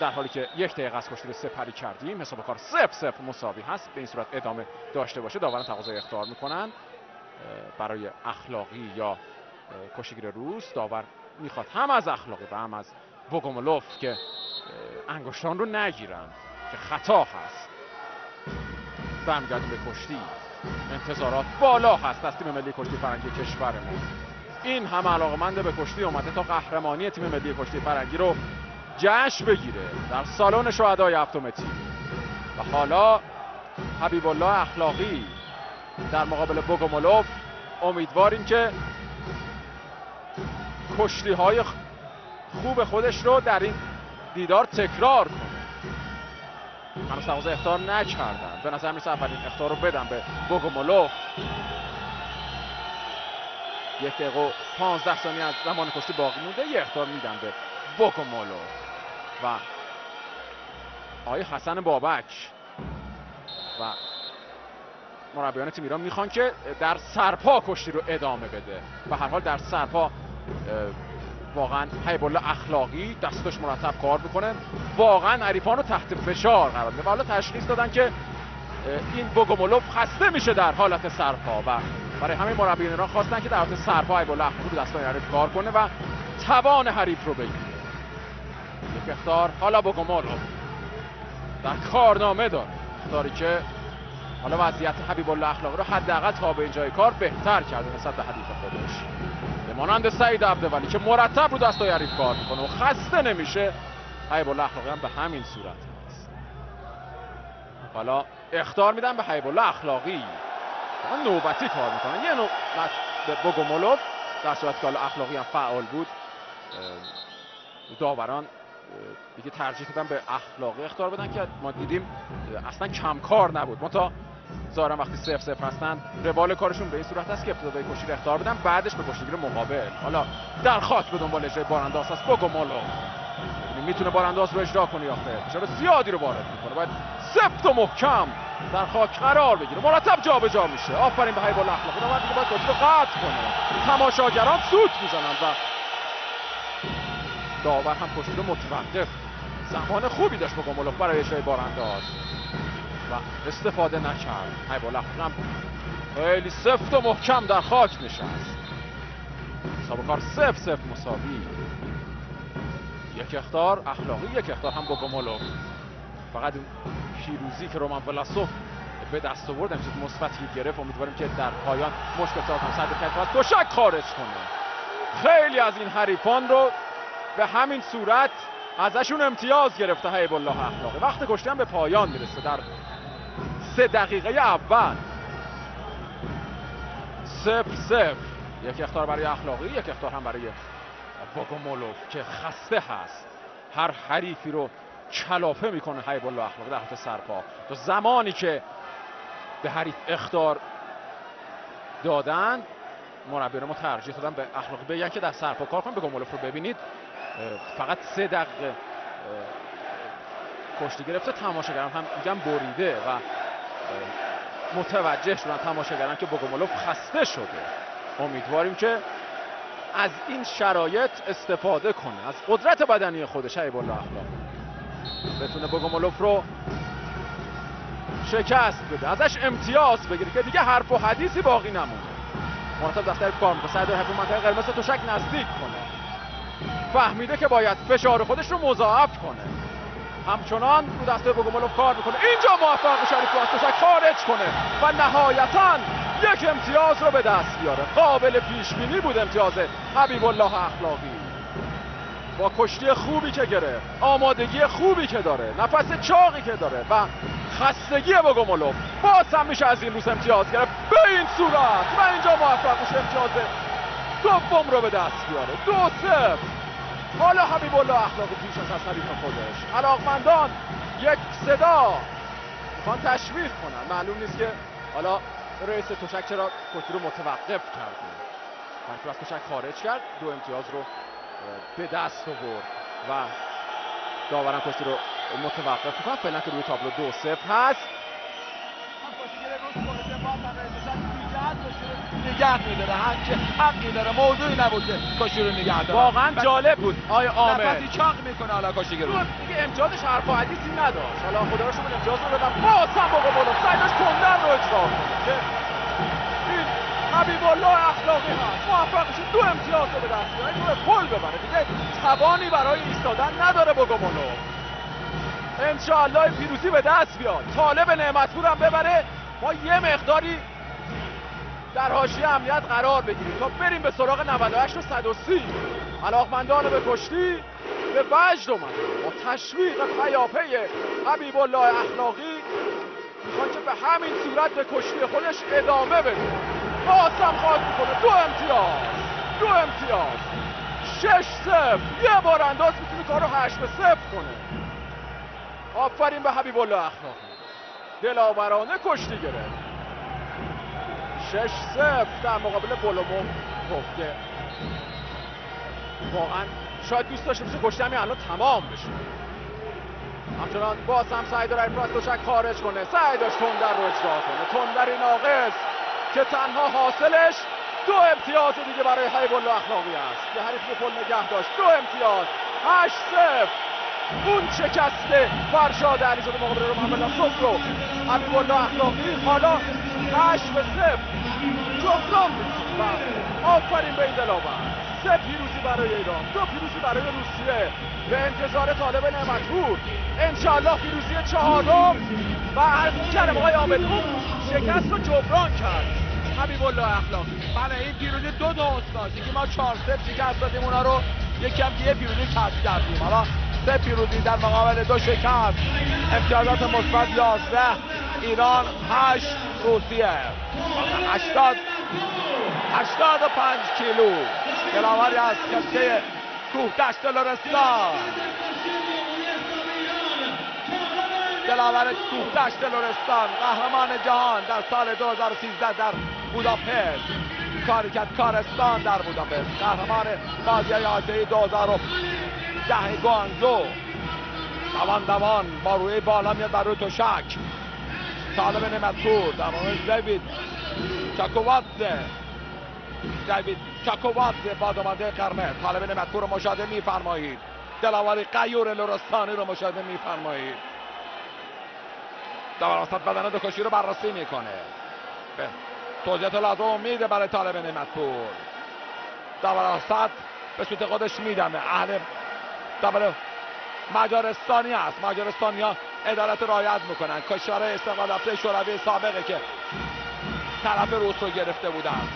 در حالی که یک دقیقه از کشتی سپری کردیم حساب کار سف سف مساوی هست. به این صورت ادامه داشته باشه. داوران تقاضای اختار می‌کنن. برای اخلاقی یا کشتیگیر روس داور می‌خواد هم از اخلاقی و هم از بوگومولوف که انگشتان رو نگیرن که خطا هست. برمیگردیم به کشتی. انتظارات بالا هست. از تیم ملی کشتی فرنگی کشورمون این هم علاقمند به کشتی اومده تا قهرمانی تیم ملی کشتی فرنگی رو جشن بگیره در سالن شهدای هفتم تیم. و حالا حبیب الله اخلاقی در مقابل بوگومولوف امیدواریم که کشتی های خوب خودش رو در این دیدار تکرار کنه هنوز تقاضا اختار نکردن. به نظر می‌رسه اولین اختار رو بدم به بوگومولوف. یک دقیقه و پانزده ثانیه از زمان کشتی باقی مونده. یه اختار میدم به بوگومولوف. و آقای حسن بابک و مربیان تیم ایران می‌خوان که در سرپا کشتی رو ادامه بده. و هر حال در سرپا واقعا حیب الله اخلاقی دستش مرتب کار می‌کنه. واقعا حریفان رو تحت فشار قرار میده. حالا تشخیص دادن که این بوگومولوف خسته میشه در حالت سرپا و برای همین مربیان ایران خواستن که در حالت سرپا حیب الله اخلاقی رو دستای حریف کار کنه و توان حریف رو بگیره. یک اختار حالا بوگومولوف. در کارنامه داره. اختاری که حالا وضعیت حبیب الله اخلاقی رو حداقل تا به اینجای کار بهتر کرده نسبت به حریف خودش. مانند سعید عبدولی که مرتب رو دستای حریف کار می‌کنه و خسته نمیشه حبیب الله اخلاقی هم به همین صورت هست. حالا اختار میدن به حبیب الله اخلاقی نوبتی کار می‌کنن یه به بوگومولوف در صورت که حالا اخلاقی هم فعال بود داوران دیگه ترجیح دادن به اخلاقی اختار بدن که ما دیدیم اصلا کمکار نبود. ما تا ظاهرا وقتی صفر صفر هستن روال کارشون به این صورت است که ابتدا به کشتی اختار بدن بعدش به کشتیگیر مقابل. حالا در خاک به دنبال اجرای بارانداز هست. بوگومولو ببینیم می‌تونه بارانداز رو اجرا کنه یا خیر. چرا زیادی رو وارد می‌کنه؟ باید سفت و محکم در خاک قرار بگیره. مرتب جابجا میشه. آفرین به حیب الله اخلاقی. اون دیگه باید کشتی رو قطع کنه. تماشاگران سوت می‌زنن و داور هم کشتی رو متوقف. زمان خوبی داشت بوگومولوف برای اجرای بارانداز. و استفاده نکرد. اخلاقی هم خیلی سفت و محکم در خاک نشست. حساب کار سف سف مساوی. یک اختار اخلاقی یک اختار هم بوگومولوف فقط اون پیروزی که رومان ولاسوف به دست آورد امروز مثبتی گرفت. امیدواریم که در پایان مشکلات هم صد کرد و دوشک خارج کنه. خیلی از این حریفان رو به همین صورت ازشون امتیاز گرفته. حیب الله اخلاقی. وقت کشتی هم به پایان می‌رسه. در سه دقیقه اول. صفر صفر. یک اختار برای اخلاقی یک اختار هم برای بوگومولوف که خسته هست. هر حریفی رو کلافه می‌کنه حیب الله اخلاقی در حالت سرپا. تو زمانی که به حریف اختار دادن مربیان ما ترجیح دادن به اخلاقی بگن که در سرپا کار کن بوگومولوف رو ببینید فقط سه دقیقه کشتی گرفته. تماشاگران هم میگن بریده و متوجه شدن تماشاگران که بوگومولوف خسته شده. امیدواریم که از این شرایط استفاده کنه. از قدرت بدنی خودش حیب الله اخلاقی بتونه بوگومولوف رو شکست بده. ازش امتیاز بگیره که دیگه حرف و حدیثی باقی نمونه. مرتب دفتر کار می‌کنه. سعی داره منطقه قرمز تشک نزدیک کنه. فهمیده که باید فشار خودش رو مضاعف کنه. همچنان رو دسته بوگومولوف کار می‌کنه. اینجا موفق میشه تشک. خارج کنه و نهایتا یک امتیاز رو به دست بیاره. قابل پیش بینی بود امتیاز حبیب الله اخلاقی. با کشتی خوبی که گرفت آمادگی خوبی که داره نفس چاقی که داره و خستگی بوگومولوف باز هم میشه از این روز امتیاز گرفت. به این صورت و اینجا موفق میشه امتیاز دوم رو به دست بیاره. دو صفر. حالا حبیب الله اخلاقی پیش از حریف خودش. علاقمندان یک صدا. می‌خوان تشویق کنن. معلوم نیست که حالا رئیس تشک چرا کشتی رو متوقف کرده منفی از تشک خارج کرد. دو امتیاز رو به دست آورد و داوران کشتی رو متوقف می‌کنن. فعلا که روی تابلو دو صفر هست. نگه میداره. هر که حقی داره موضوعی نبود که کشتی رو نگه داره واقعا جالب بود. آی عامر نفسی چاق می‌کنه. حالا کشتی رو رو دیگه امتیازش حرف و حدیثی نداشت. حالا خدا رو شکر امتیاز رو بدم باز هم بابا بالا. سعیدش کندن رو اجرا که این حبیب الله اخلاقی هست. موفق میشه دو امتیاز رو به دست بیاره به پل ببره. دیگه توانی برای ایستادن نداره بوگومولو انشاءالله پیروزی به دست بیاد. طالب نعمتپور هم ببره. ما یه مقداری در حاشیه امنیت قرار بگیریم. تا بریم به سراغ 98 و 130 علاقمندان به کشتی به وجد اومدن با تشویق پیاپی حبیب الله اخلاقی می‌خوان که به همین صورت به کشتی خودش ادامه بده. باز هم خواهد می‌کنه. دو امتیاز. دو امتیاز. شش صفر. یه بار انداز می‌تونه کار رو هشت به صفر کنه. آفرین به حبیب الله اخلاقی. دلاورانه کشتی گرفت. شش صفر در مقابل بولومو که واقعا شاید دوست داشته باشه کشتی همین الان تمام بشه. همچنان باز هم سعی داره افراز دوشک خارج کنه. سعی داشت تندر رو اجرا کنه. تندری ناقص که تنها حاصلش دو امتیاز دیگه برای حیب الله اخلاقی است. که حریف پل نگه داشت. دو امتیاز. هشت صفر. اون شکست فرشاد علیزاده مقابل رو محمد رو حبیب الله اخلاقی حالا هشت به صفر. جبران و آفرین به این دلاور. سه پیروزی برای ایران. دو پیروزی برای روسیه. به انتظار طالب نعمتپور. انشاءالله پیروزی چهارم. و از کلمه های آمد اون شکست رو جبران کرد. حبیب الله اخلاقی بله این پیروزی دو دو استاد که ما چهار صفر شکست دادیم اونا رو یکم دیگه پیروزی کسب کردیم. حالا سه پیروزی در مقابل دو شکست امتیازات مثبت 11 ایران 8 روسیه. 80 85 کیلو. دلاوری از کشته کوه دشت لرستان. دلاور کوه دشت لرستان قهرمان جهان در سال 2013 در بوداپست. کاری کرد کارستان در بوداپست. قهرمان بازی آسیایی 2010 گوانزو. دوان دوان با روی بالا میاد بر روی توشک طالب نمتپور در مورد دیوید چاکوواتزه دیوید چاکوواتزه بادامنده قرمز طالب نمتپور رو مشاهده میفرمایید. دلاوری قیور لرستانی رو مشاهده میفرمایید. دواراست بدن دکشی رو بررسی می‌کنه. به توضیحات لازم میده برای طالب نعمتپور. دواراست به سوت خودش میدمه. اهل دبل مجارستانی است. مجارستانی ها عدالت رایت می‌کنن. کشور استقلال رفته شوروی سابقه که طرف روس رو گرفته بودن.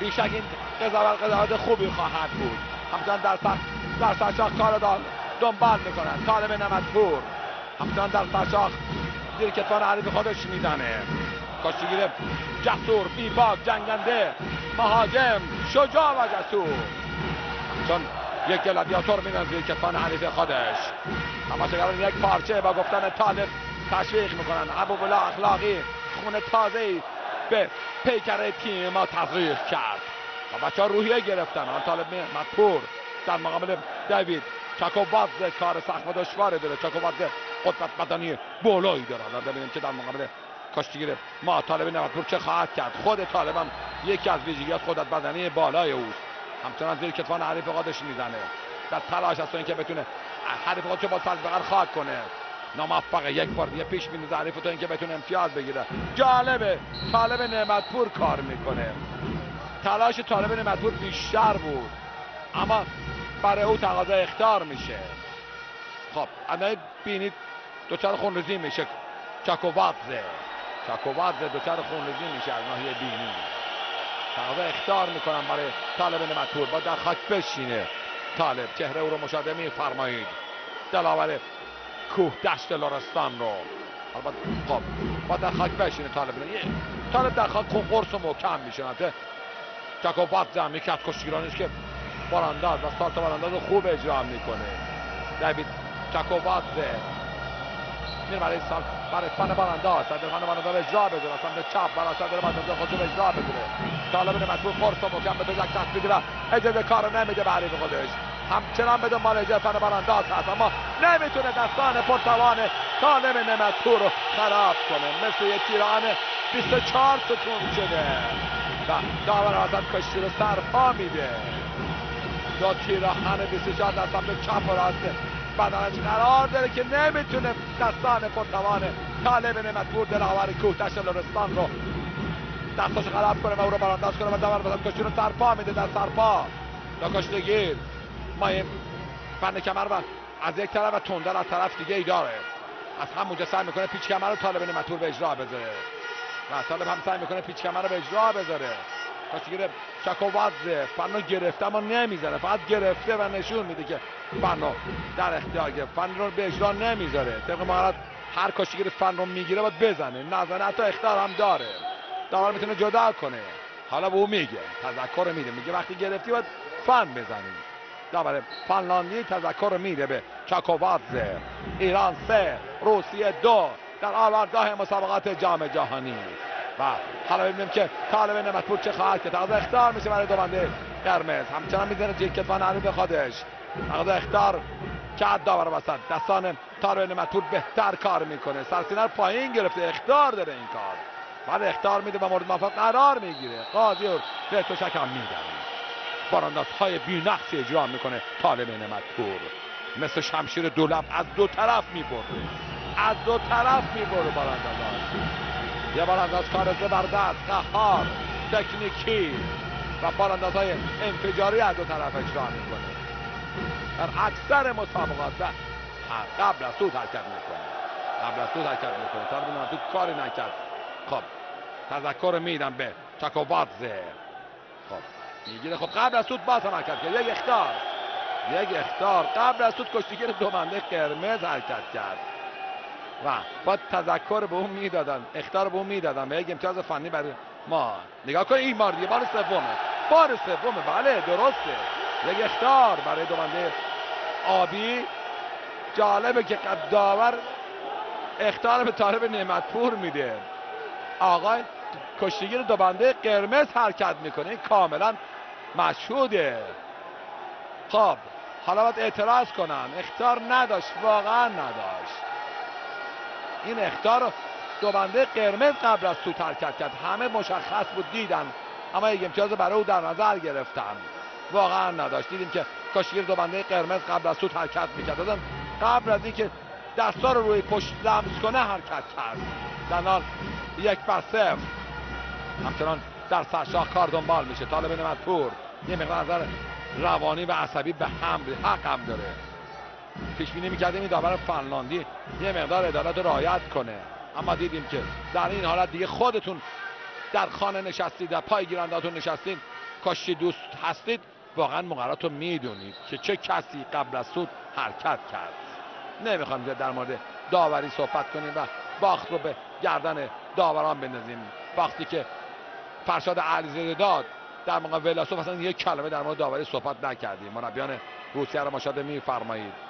بیشک این قضاوت قضاوت خوبی خواهد بود. همچنان در سر در سرشاخ کار دنبال می‌کنن. طالب نمتپور. همچنان در سرشاخ زیر کتفان حریف خودش می‌زنه کاشتگیر جسور بیباک جنگنده مهاجم شجاع و جسور. چون یک گلادیاتور زیر کتفان حریف خودش. تماشاگران یک پارچه با گفتن طالب تشویق می‌کنن ابو بلا اخلاقی خون تازه به پیکر تیم ما تزریق کرد. و بچه ها روحیه گرفتن. آن طالب مدپور در مقابل دیوید چاکوبادزه کار سخت و دشواری داره. چاکوبادزه قدرت بدنی بالایی داره. حالا ببینیم که در مقابل کاشتگیر ما طالب نمتپور چه خواهد کرد. خود طالب هم یکی از ویژگیات قدرت بدنی بالای اوست. همچنان زیر کتفان حریف خودش می‌زنه. در تلاش است اینکه بتونه حریف خودش با بغل خاک کنه. ناموفقه یک بار دیگه پیش میندازه حریف تو اینکه بتونه امتیاز بگیره. جالبه طالب نعمتپور کار می‌کنه. تلاش طالب نعمتپور بیشتر بود اما برای او تقاضا اختار میشه. خب الان بینید دوچار خونریزی میشه. چاکوواتزه چاکوواتزه دوچار خونریزی میشه از ناحیه بینی. تقاضا اختار می‌کنم برای طالب نمتور با در خاک بشینه. طالب چهره او رو مشاهده میفرمایید. دلاور کوه دشت لرستان رو. البته خب با در خاک بشینه طالب. طالب در خاک قرص و محکم میشنه چاکوواتزه هم یکی از که بارانداز و سارت بارانداز خوب اجرا می‌کنه. دیوید چاکوواتزه میره برای سال برای فن بارانداز در فن بارانداز اجرا بذاره سمت چپ. برای صدر بارانداز خودش اجرا بذاره طالب مجبور فرص و به دزک دست میده و اجازه کار نمیده به حریف خودش. همچنان به دنبال اجازه فن بارانداز هست. اما نمی‌تونه دستان پرتوان طالب نمتپور رو خراب کنه. مثل یه تیران 24 ستون شده. و داور حسن کشتی رو سرپا میده. دو تیراهن 24 در سمت چپ و راست بدنش قرار داره که نمی‌تونه دستان پرتوان طالب نعمتپور دلاور کوه دشت لرستان رو دستاش خراب کنه و او رو برانداز کنه و دور بزن. کشتی رو سرپا میده در سرپا. کشتگیر مایم فن کمر و از یک طرف و تندر از طرف دیگه ای داره. از همونجا سعی می‌کنه پیچ کمر رو طالب نعمتپور به اجرا بذاره. و طالب هم سعی می‌کنه پیچ کمر رو به اجرا بذاره. چاکووادزه فنو گرفته اما نمی‌زنه فقط گرفته و نشون میده که فنو در اختیار گرفت. فن رو به اجرا نمی‌ذاره. طبق مهارت هر کاشتگیر فن رو می‌گیره باید بزنه. نزنه حتی اختیار هم داره. داور می‌تونه جدا کنه. حالا به او میگه. تذکر میده. میگه وقتی گرفتی باید فن بزنی. داور فنلاندی تذکر میده به چاکووادزه ایران سه روسیه دو. در آوردگاه مسابقات جام جهانی. و حالا ببینیم که طالب نعمتپور چه خواهد که تقاضا اختار میشه برای دوبنده قرمز. همچنان می‌زنه جیک کتفان حریف خودش. تقاضا اختار که داور وسط. دستان طالب نعمتپور بهتر کار می‌کنه. سرسینه پایین گرفته. اختار داره این کار. بعد اختار میده و مورد موافق قرار می‌گیره. قاضی و توشک هم میدن بارانداز های بینقص اجرا می‌کنه طالب نعمتپور مثل شمشیر دولب از دو طرف می‌بره از دو طرف می‌بره بارانداز یه بارانداز کار زبردست قهار تکنیکی و باراندازهای انفجاری از دو طرف اجرا می‌کنه. در اکثر مسابقات قبل از سود حرکت می‌کنه. قبل از سود حرکت می‌کنه. طالب تو کاری نکرد. خب تذکر میدم به چاکوبادزه خب می‌گیره. خب قبل از سود باز هم حرکت کرد. یک اختار. یک اختار. قبل از سود کشتیگیر دومنده قرمز حرکت کرد. و با تذکر به اون می‌دادن اختار به اون می‌دادن. و یک امتیاز فنی برای ما. نگاه کن این بار دیگه بار سومه. بار سومه بله درسته. یک اختار برای دومنده آبی. جالبه که داور اختار به طالب نعمتپور میده. آقای کشتیگیر دوبنده قرمز حرکت می‌کنه. این کاملا مشهوده. خب حالا باید اعتراض کنن. اختار نداشت واقعا نداشت. این اختار دوبنده قرمز قبل از سوت حرکت کرد همه مشخص بود دیدن. اما یک امتیاز برای او در نظر گرفتن. واقعا نداشت. دیدیم که کاشگیر دوبنده قرمز قبل از سوت حرکت می‌کرد. قبل از اینکه دستا رو روی پشت لمس کنه حرکت کرد. در یک بر صفر. همچنان در سرشاه کار دنبال میشه. طالب نمتپور یه مقدار روانی و عصبی به هم حق هم داره. پیش بینی می‌کردیم این داور فنلاندی یه مقدار عدالت رعایت کنه. اما دیدیم که در این حالت دیگه خودتون در خانه نشستید در پای گیرندهاتون نشستید کاشی دوست هستید واقعا مقررات رو می‌دونید که چه کسی قبل از سود حرکت کرد. نمی‌خوام در مورد داوری صحبت کنیم و باخت رو به گردن داوران بندازیم. وقتی که فرشاد علیزاده داد در موقع ولاسوف اصلا یک کلمه در مورد داوری صحبت نکردیم. مربیان روسیه رو مشاهده میفرمایید.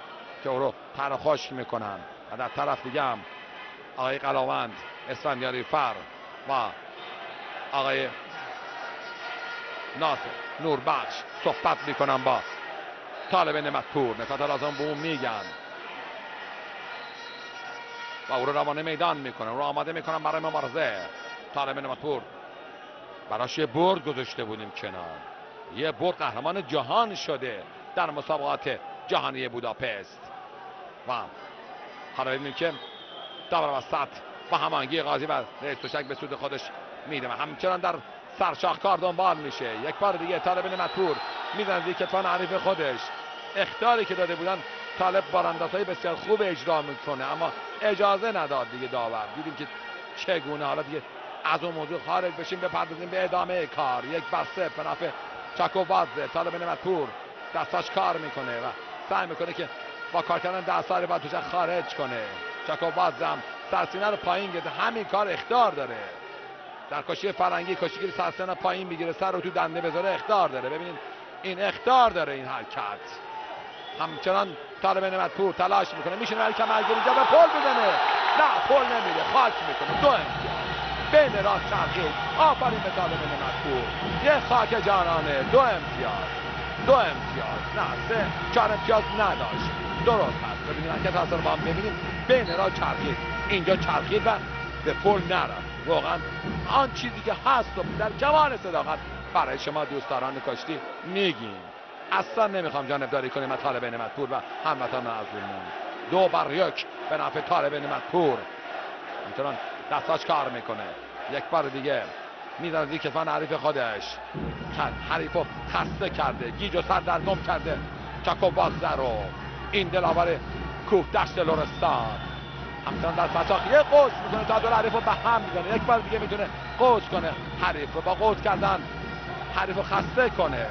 که او رو تر می‌کنن. و در طرف دیگه هم آقای قلاوند اسفندیاری فر و آقای ناصر نوربخش صحبت می‌کنن با طالب نمتپور نکات لازم به اون میگن. و او رو روانه میدان می‌کنن. رو آماده می‌کنن برای مبارزه. طالب نمتپور براش یه برد گذاشته بودیم کنار. یه برد قهرمان جهان شده در مسابقات جهانی بوداپست. و حالا ببینیم که داور وسط و همانگی قاضی و رئیس توشک به سود خودش میده و همچنان در سرشاهکار دنبال میشه. یک بار دیگه طالب نمتپور می‌زنه دیگه کتفان عریف خودش. اختاری که داده بودن طالب بارانداز های بسیار خوب اجرا می‌کنه. اما اجازه نداد دیگه داور. دیدیم که چگونه حالا دیگه از اون موضوع خارج بشیم بپردازیم به ادامه کار. یک بر سه به نفع چاکوبادزه طالب نمتپور دستاش کار می‌کنه و سعی می‌کنه که با کار کردن دستار باید توش خارج کنه. چاکوبادزه هم سرسینه رو پایین گرفته. همین کار اختار داره. در کاشی فرنگی کاشیگیر سرسینه پایین می‌گیره سر رو تو دنده بذاره اختار داره. ببینید این اختار داره این حرکت. همچنان طالب نعمتپور تلاش می‌کنه. میشه ولی کمرگیری اینجا به پل بزنه نه پل نمیده خاک می‌کنه. دو امتیاز. بین راست چرخید آفرین به طالب نعمتپور یه خاک جانانه. دو امتیاز. دو امتیاز. نه سه. چهار امتیاز نداشت. درست هست. ببینید حرکت اصلا با هم ببینیم بین را چرخید. اینجا چرخید و به پل نرفت. واقعا آن چیزی که هست و در جوان صداقت برای شما دوستداران کشتی میگیم. اصلا نمی‌خوام جانبداری کنیم از طالب نعمتپور و هموطنان عزیزمون. دو بر یک به نفع طالب نعمتپور. همچنان دستاش کار می‌کنه. یک بار دیگه می‌زنه زیر کتفان حریف خودش حریف رو خسته کرده. گیج و سر در گم کرده. چاکو بازده رو. این دلاور کوه دشت لورستان همچنان در فتاق یه قوس می‌کنه تا دو حریف رو به هم می‌زنه. یک بار دیگه می‌تونه قوس کنه. حریف رو با قوس کردن حریف رو خسته کنه.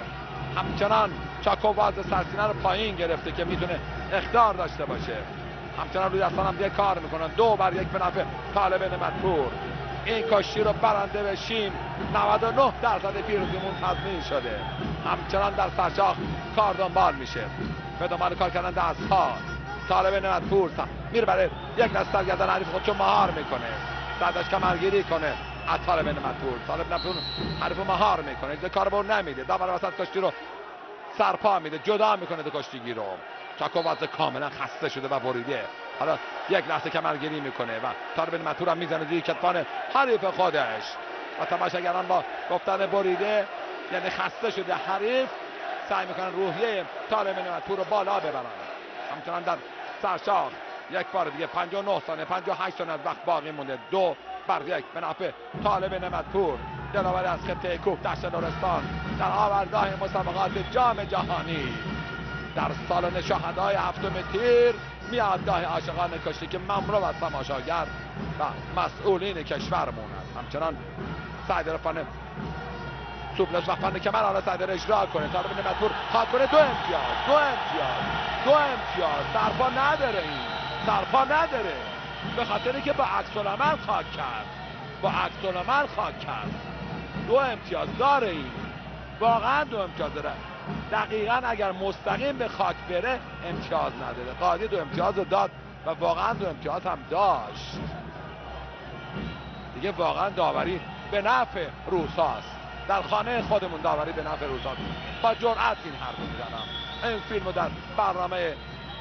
همچنان چاکوواز سرسینه رو پایین گرفته که می‌تونه اختار داشته باشه. همچنان روی دستان هم دیگه کار می‌کنن. دو بر یک به نفع طالب نمتپور. این کاشی رو برنده بشیم. 99 درصد پیروزیمون تضمین شده. همچنان در سرشاخ کار دنبال میشه. به دنبال کار کردن دست ها طالب نمتپور میره برای یک دست سرگردن حریف خودشو مهار می‌کنه. بعدش کمرگیری کنه. از طالب نمتپور طالب نمتپور حریف مهار می‌کنه. کار بر نمیده. داور وسط کاشتی رو سرپا میده. جدا می‌کنه دو کاشتیگی رو. چاکووادزه کاملا خسته شده و بریده. حالا یک لحظه کمرگیری می‌کنه و تاربین متور هم می‌زنه زیر کتفان حریف خودش. و تماشاگران با گفتن بریده یعنی خسته شده حریف. سعی می‌کنن روحیه طالب متور رو بالا ببرن. همچنان در سرشاخ یک بار دیگه 59 ثانیه 58 ثانیه از وقت باقی مونده. دو بر یک به نفع طالب نمتپور دلاور از خطه کوه دشت لرستان در آوردگاه مسابقات جام جهانی. در سالن شهدای هفتم تیر میاد گاه عاشقان کشتی که مملو از تماشاگر و مسئولین کشورمون است همچنان سعی رفانه سوبلس و فن کمر حالا سعی اجرا کنه طالب نمتپور خواد کنه دو امتیاز دو امتیاز دو امتیاز سرپا نداره این سرپا نداره به خاطر که با عکس خاک کرد با عکس خاک کرد دو امتیاز داره این واقعا دو امتیاز داره. دقیقا اگر مستقیم به خاک بره امتیاز نداره. قاضی دو امتیاز داد و واقعا دو امتیاز هم داشت. دیگه واقعا داوری به نفع روساست. در خانه خودمون داوری به نفع روساست با جرأت این حرف می‌زنم. این فیلم در برنامه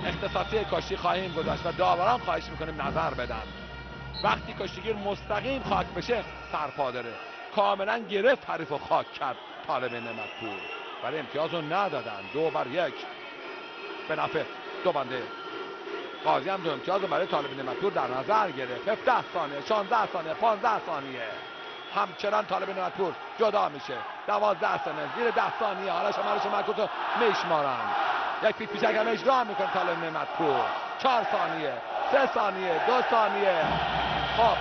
اختصاصی کاشتی خواهیم گذاشت و داوران خواهش می‌کنیم نظر بدن. وقتی کشتیگیر مستقیم خاک بشه سرپا داره. کاملا گرفت حریف و خاک کرد طالب نمتپور برای امتیاز رو ندادن. دو بر یک. به نفع دو بنده. قاضی هم دو امتیاز رو برای طالب نمتپور در نظر گرفت. 17 ثانیه 16 ثانیه 15 ثانیه. همچنان طالب نمتپور جدا میشه. 12 ثانیه زیر 10 ثانیه. حالا مرکز رو میشمارن. یک پیک پیچک هم اجرا می‌کنه طالب نمتپور 4 ثانیه 3 ثانیه 2 ثانیه. خب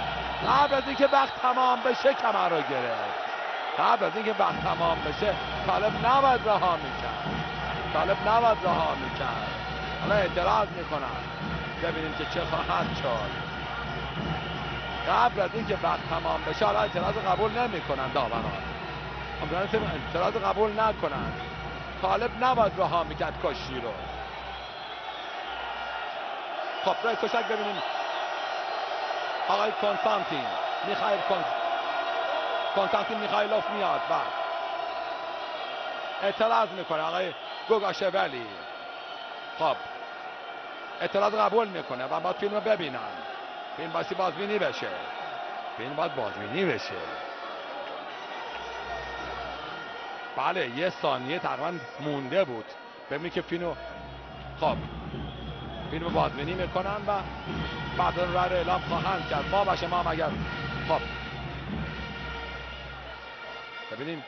قبل از اینکه وقت تمام بشه کمر رو گرفت. قبل از اینکه وقت تمام بشه طالب نباید رها می‌کرد. طالب نباید رها می‌کرد. حالا اعتراض می‌کنن ببینیم که چه خواهد شد. قبل از اینکه وقت تمام بشه حالا اعتراض قبول نمی‌کنن داوران امیدوارم اعتراض قبول نکنن. طالب نباید رها می‌کرد کشی رو. خب رای کشک ببینیم. آقای کنستانتین میخایل کنستانتین میخایلوف میاد. و اعتراض می‌کنه آقای گوگاشولی خب. اعتراض قبول می‌کنه و باید فیلم ببینن. فیلم باسی بازبینی بشه. فیلم باید بازبینی بشه. بله یه ثانیه تقریبا مونده بود. ببینید که فیلم خب فیلم بازبینی می‌کنن و بعد رو اعلام خواهند کرد. ما باشه ما اگر خب. ببینیم.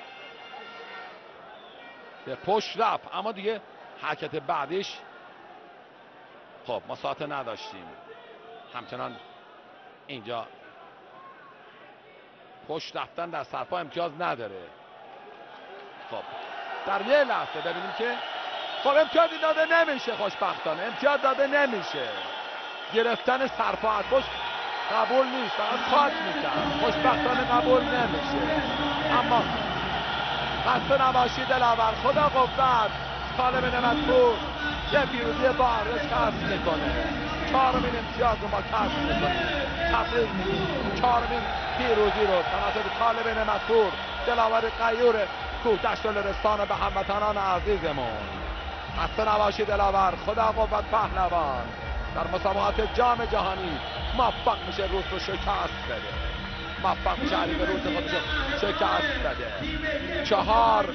به پشت رفت اما دیگه حرکت بعدش خب ما ساعت نداشتیم. همچنان اینجا. پشت رفتن در سرپا امتیاز نداره. خب در یه لحظه ببینیم که خب امتیازی داده نمیشه خوشبختانه. امتیاز داده نمیشه. گرفتن سرپا از پشت قبول نیست فقط خاک می‌کرد خوشبختانه قبول نمیشه. اما خسته نباشی دلاور. خدا قوت. طالب نمتپور یه پیروزی با کسب می‌کنه. چهارمین امتیاز رو ما کسب می‌کنیم. تبریک چهارمین پیروزی رو توسط طالب نمتپور دلاور قیور کوه دشت لرستان به هموطنان عزیزمون. خسته نباشی دلاور خدا قوت پهلوان. در مسابقات جام جهانی موفق میشه روس رو شکست بده. موفق میشه حریف روس خودش شکست بده. چهار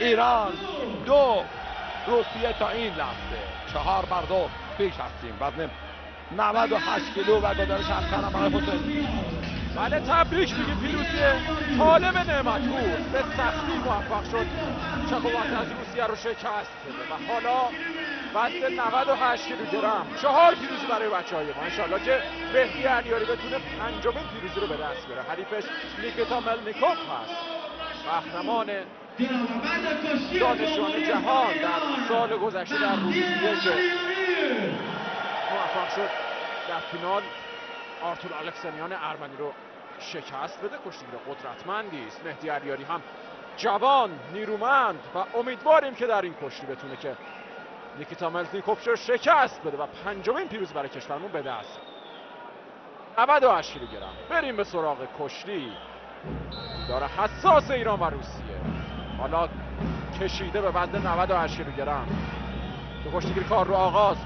ایران دو روسیه تا این لحظه. چهار بر دو. پیش هستیم وزن 98 کیلو و گزارش همکارم آقای حسین. بله تبریک میگیم پیروزی طالب نعمتپور به سختی موفق شد. چکوات از روسیه رو شکست. و حالا وزن 98 کیلوگرم چهار پیروزی برای بچه های ما. انشالله که بهتی علیاری بتونه پنجمین پیروزی رو به دست بره حریفش نیکتا ملنیکوف هست. قهرمان دانشجویان جهان در سال گذشته در روسیه که موفق شد در فینال آرتور الکسانیان ارمنی رو شکست بده کشتیگیر قدرتمندی است مهدی علیاری هم جوان نیرومند و امیدواریم که در این کشتی بتونه که نیکیتا ملزنیکوف رو شکست بده و پنجمین پیروزی برای کشورمون به دست 98 کیلوگرم بریم به سراغ کشتی داره حساس ایران و روسیه حالا کشیده به بند 98 کیلوگرم. کشتیگیری کار رو آغاز.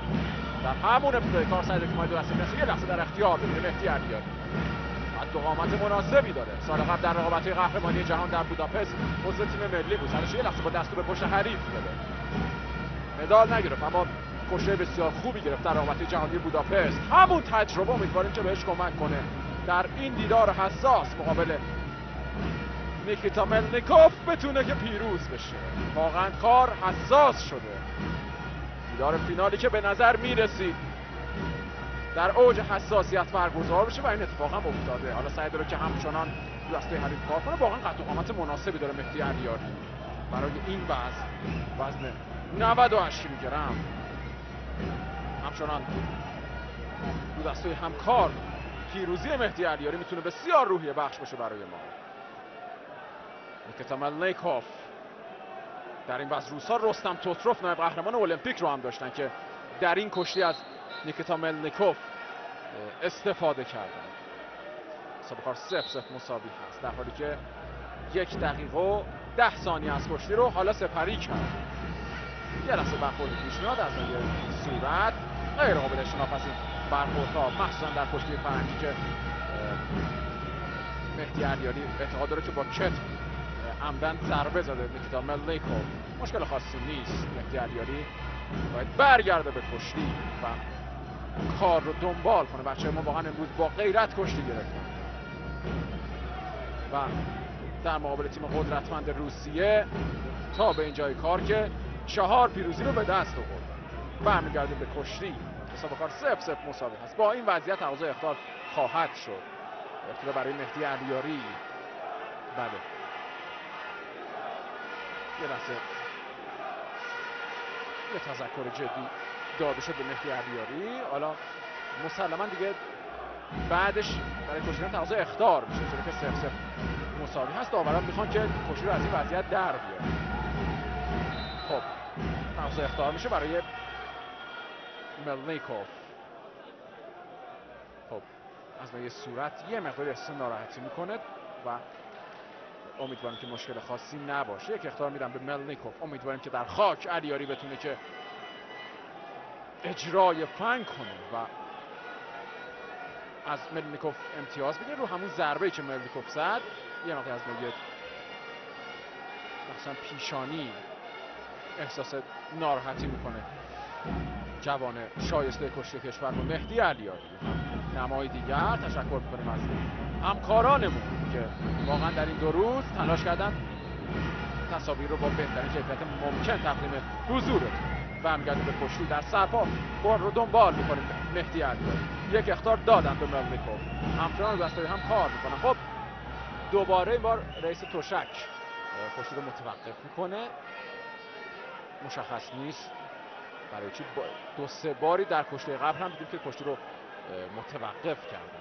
در همون ابتدای کار سعی که ما دو یه لحظه در اختیار بگیره مهدی بعد دو قامت مناسبی داره. سال قبل در رقابت قهرمانی جهان در بوداپست عضو تیم ملی بود. سرش یه لحظه با دست به پشت حریف داده مدال نگرفت اما کشته بسیار خوبی گرفت در رقابت جهانی بوداپست. همون تجربه امیدواریم که بهش کمک کنه. در این دیدار حساس مقابل نیکیتا ملنیکوف بتونه که پیروز بشه. واقعا کار حساس شده. دیدار فینالی که به نظر می‌رسید در اوج حساسیت برگزار بشه و این اتفاق هم افتاده. حالا سعی داره که همچنان دسته حریف کار کنه. واقعا قد و قامت مناسبی داره مهدی علیاری. برای این وزن وزن 98 گرم همچنان دو دسته همکار پیروزی مهدی علیاری می‌تونه بسیار روحیه بخش باشه برای ما. نیکتا ملنیکوف در این وزن روسا رستم توتروف نایب قهرمان المپیک رو هم داشتن که در این کشتی از نیکتا ملنیکوف استفاده کردن. کار سف سف مساوی هست. در حالی که یک دقیقه و ده ثانیه از کشتی رو حالا سپری کرد. یه لحظه برخورد پیش میاد از صورت غیر قابل این برخوردها مخصوصا در کشتی فرنگی که مهدی علیاری اعتقاد داره که با کت عمدن ضربه زده نیکیتا ملنیکوف مشکل خاصی نیست. مهدی باید برگرده به کشتی و کار رو دنبال کنه. بچه ما واقعا امروز با غیرت کشتی گرفتن. و در مقابل تیم قدرتمند روسیه تا به اینجای کار که چهار پیروزی رو به دست آورد. برمیگردیم به کشتی. حساب کار سف سف مساوی هست با این وضعیت تقاضای اختار خواهد شد. اختار برای مهدی علیاری. بله. یه تذکر جدی داده شد به مهدی علیاری حالا مسلما دیگه بعدش برای کشیدن تقاضای اختار میشه چون که سف سف مساوی هست. داوران می‌خوان که کشی رو از این وضعیت در بیاره. خب تقاضای اختار میشه برای ملنیکوف. خب از یه صورت یه مقدار احساس ناراحتی می‌کنه و امیدوارم که مشکل خاصی نباشه. یک اختار میدم به ملنیکوف. امیدواریم که در خاک علیاری بتونه که اجرای فن کنه و از ملنیکوف امتیاز بگیره. رو همون ضربه که ملنیکوف زد یه مقدار از نوعیت مثلا پیشانی احساس ناراحتی می‌کنه. جوان شایسته کشتی کشور مهدی علیاری. نمای دیگر تشکر می‌کنیم از همکارانمون که واقعا در این دو روز تلاش کردن تصاویر رو با بهترین کیفیت ممکن تقدیم حضورتون برمیگردیم به کشتی در سرپا بار رو دنبال می‌کنیم. مهدی علیاری یک اختار دادن به ملنیکوف همچنان دستایی هم کار می‌کنن. خب دوباره این بار رئیس توشک کشتی رو متوقف می‌کنه. مشخص نیست برای چی. دو سه باری در کشتی قبل هم دیدیم که کشتی رو متوقف کردن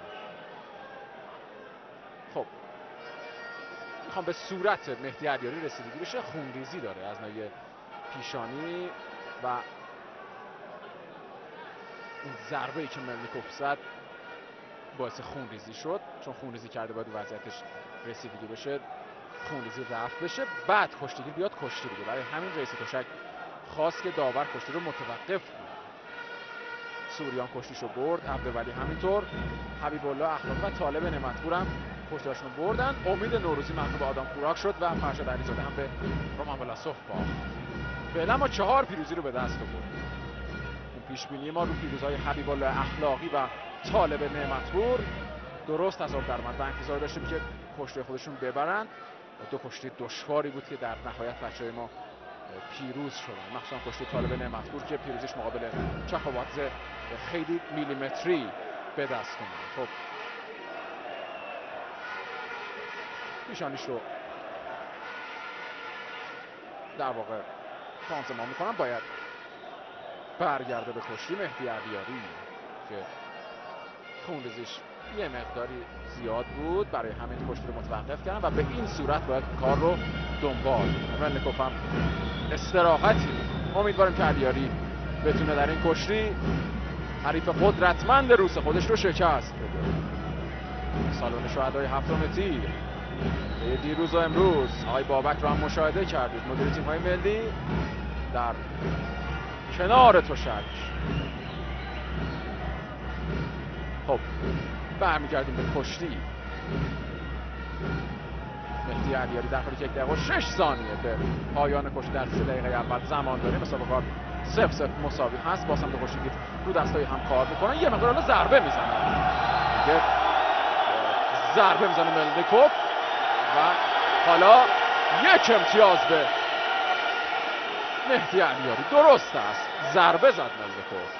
می‌خوام به صورت مهدی علیاری رسیدگی بشه خونریزی داره از نوع پیشانی و اون ضربه ای که ملنیکوف زد باعث خونریزی شد چون خونریزی کرده باید وضعیتش رسیدگی بشه خونریزی رفت بشه بعد کشتیگیر بیاد کشتی دیگه. برای همین رئیس تشک خواست که داور کشتی رو متوقف کنه. سوریان کشتیشو برد عبدولی همینطور حبیب الله اخلاق و طالب نعمتپور هم کشتیاشون بردن. امید نوروزی محبوب آدم خوراک شد و فرشاد علیزاده هم به رومان بلاسوف باخت. فعلا ما چهار پیروزی رو به دست آورد اون پیش بینی ما رو پیروزهای حبیب الله اخلاقی و طالب نعمتپور درست از آب درآمد و انتظار داشتیم که کشتی خودشون ببرن. دو کشتی دشواری بود که در نهایت بچه ما پیروز شدن. مخصوصا کشتی طالب نعمتپور که پیروزیش مقابل چخواتزه خیلی میلیمتری به دست اومد. خب پیشانیش رو در واقع ما می‌کنم. باید برگرده به کشتی مهدی علیاری که خونریزیش یه مقداری زیاد بود برای همین کشتی رو متوقف کردن و به این صورت باید کار رو دنبال ملنکوف هم استراحتی. امیدواریم که علیاری بتونه در این کشتی حریف قدرتمند روس خودش رو شکست بده. سالن شهدای هفتم تیر. دیروز و امروز. آقای بابک رو هم مشاهده کردید. مدیر تیم های ملی در کنار تشک خب برمیگردیم به کشتی. مهدی علیاری در حالی که یک دقیقه و شش ثانیه به پایان کشتی در سه دقیقه اول زمان داریم. مسابقه کار سف سف مساوی هست. باسم به کشتی رو دستای هم کار می‌کنن. یه مقدار حالا ضربه دیگه ضربه می‌زنه ملدکوف و حالا یک امتیاز به مهدی علیاری درست است. ضربه زد ملدکوف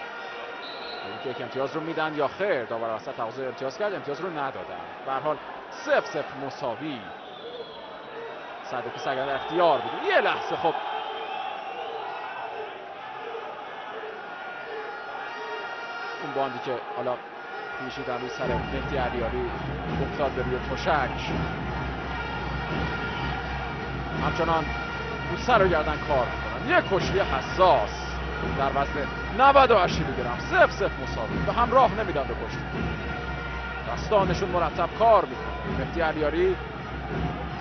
اینکه یک امتیاز رو میدن یا خیر داور وسط تقاضا امتیاز کرد امتیاز رو ندادن. به حال سف سف مساوی. صدوکی سگر اختیار بود. یه لحظه خب. اون باندی که حالا پیشیدن روی سر مهدی علیاری افتاد به روی تشک. همچنان رو سر و گردن کار می‌کنن. یه کشتی حساس در وزن 98 کیلوگرم سف سف مساوی. به هم راه نمیدن به کشتی. دستانشون مرتب کار می‌کنه. مهدی علیاری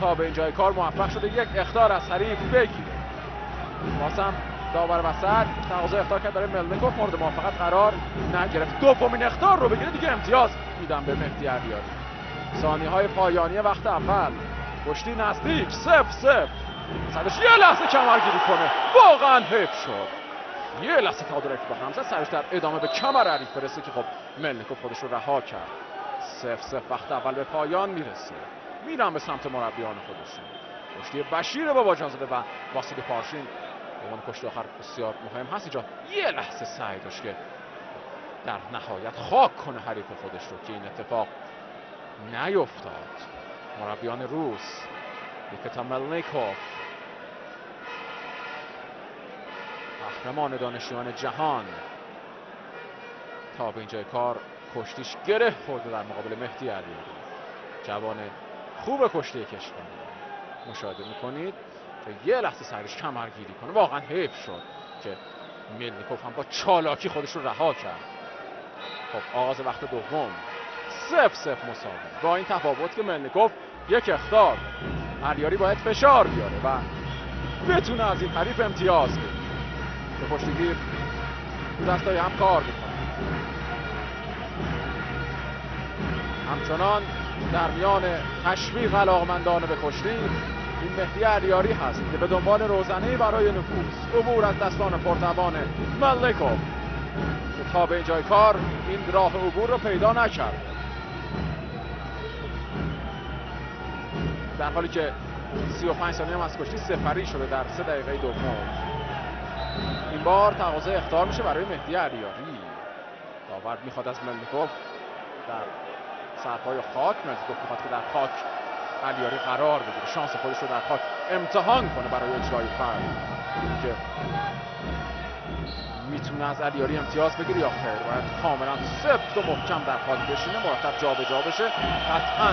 تا به اینجای کار موفق شده. یک اختار از حریف بگیره. بازم داور وسط. تقاضا اختار کرد برای ملنکوف. مورد موافقت قرار نگرفت. دومین اختار رو بگیره. دیگه امتیاز میدم به مهدی علیاری. ثانی های پایانی وقت اول. کشتی نزدیک. سف سف. سرش یه لحظه کمرگیری کنه. واقعا حیف شد. یه لحظه تعادل به هم زد سرش در ادامه به کمر حریف برسه که خب ملنکوف خودش رو رها کرد. سف سف. وقت اول به پایان می‌رسه. میرم به سمت مربیان خودشون. کشتی بشیر بابا جانزاده و واسیل پارشین. به عنوان آخر بسیار مهم هست اینجا یه لحظه سعی داشت که در نهایت خاک کنه حریف خودش رو که این اتفاق نیفتاد. مربیان روس نیکتا ملنیکوف. قهرمان دانشجویان جهان. تا به اینجای کار کشتیش گره خورده در مقابل مهدی علیاری جوان خوب کشتی کشور مشاهده می‌کنید که یه لحظه سرش کمرگیری کنه. واقعا حیف شد که ملنیکوف هم با چالاکی خودش رو رها کرد. خب آغاز وقت دوم. سف سف مساوی. با این تفاوت که ملنیکوف یک اختار. علیاری باید فشار بیاره و بتونه از این حریف امتیاز بگیره. به کشتیگیر دستای هم کار می‌کنه. همچنان در میان تشویق علاقمندان به کشتی این مهدی علیاری هست که به دنبال روزنه برای نفوذ عبور از دستان پرتوان که تا به اینجای کار این راه عبور رو پیدا نکرد. در حالی که 35 ثانیه هم از کشتی سفری شده در سه دقیقه دوم. این بار تقاضا اختار میشه برای مهدی علیاری داور می‌خواد از ملنیکوف در سرپای خاک ملنیکوف می‌خواد که در خاک علیاری قرار بگیره. شانس خودش رو در خاک امتحان کنه برای اجرای فرد که می‌تونه از علیاری امتیاز بگیره. یا خیر. باید کاملا سفت و محکم در خاک بشینه. مرتب جابجا جا بشه. قطعا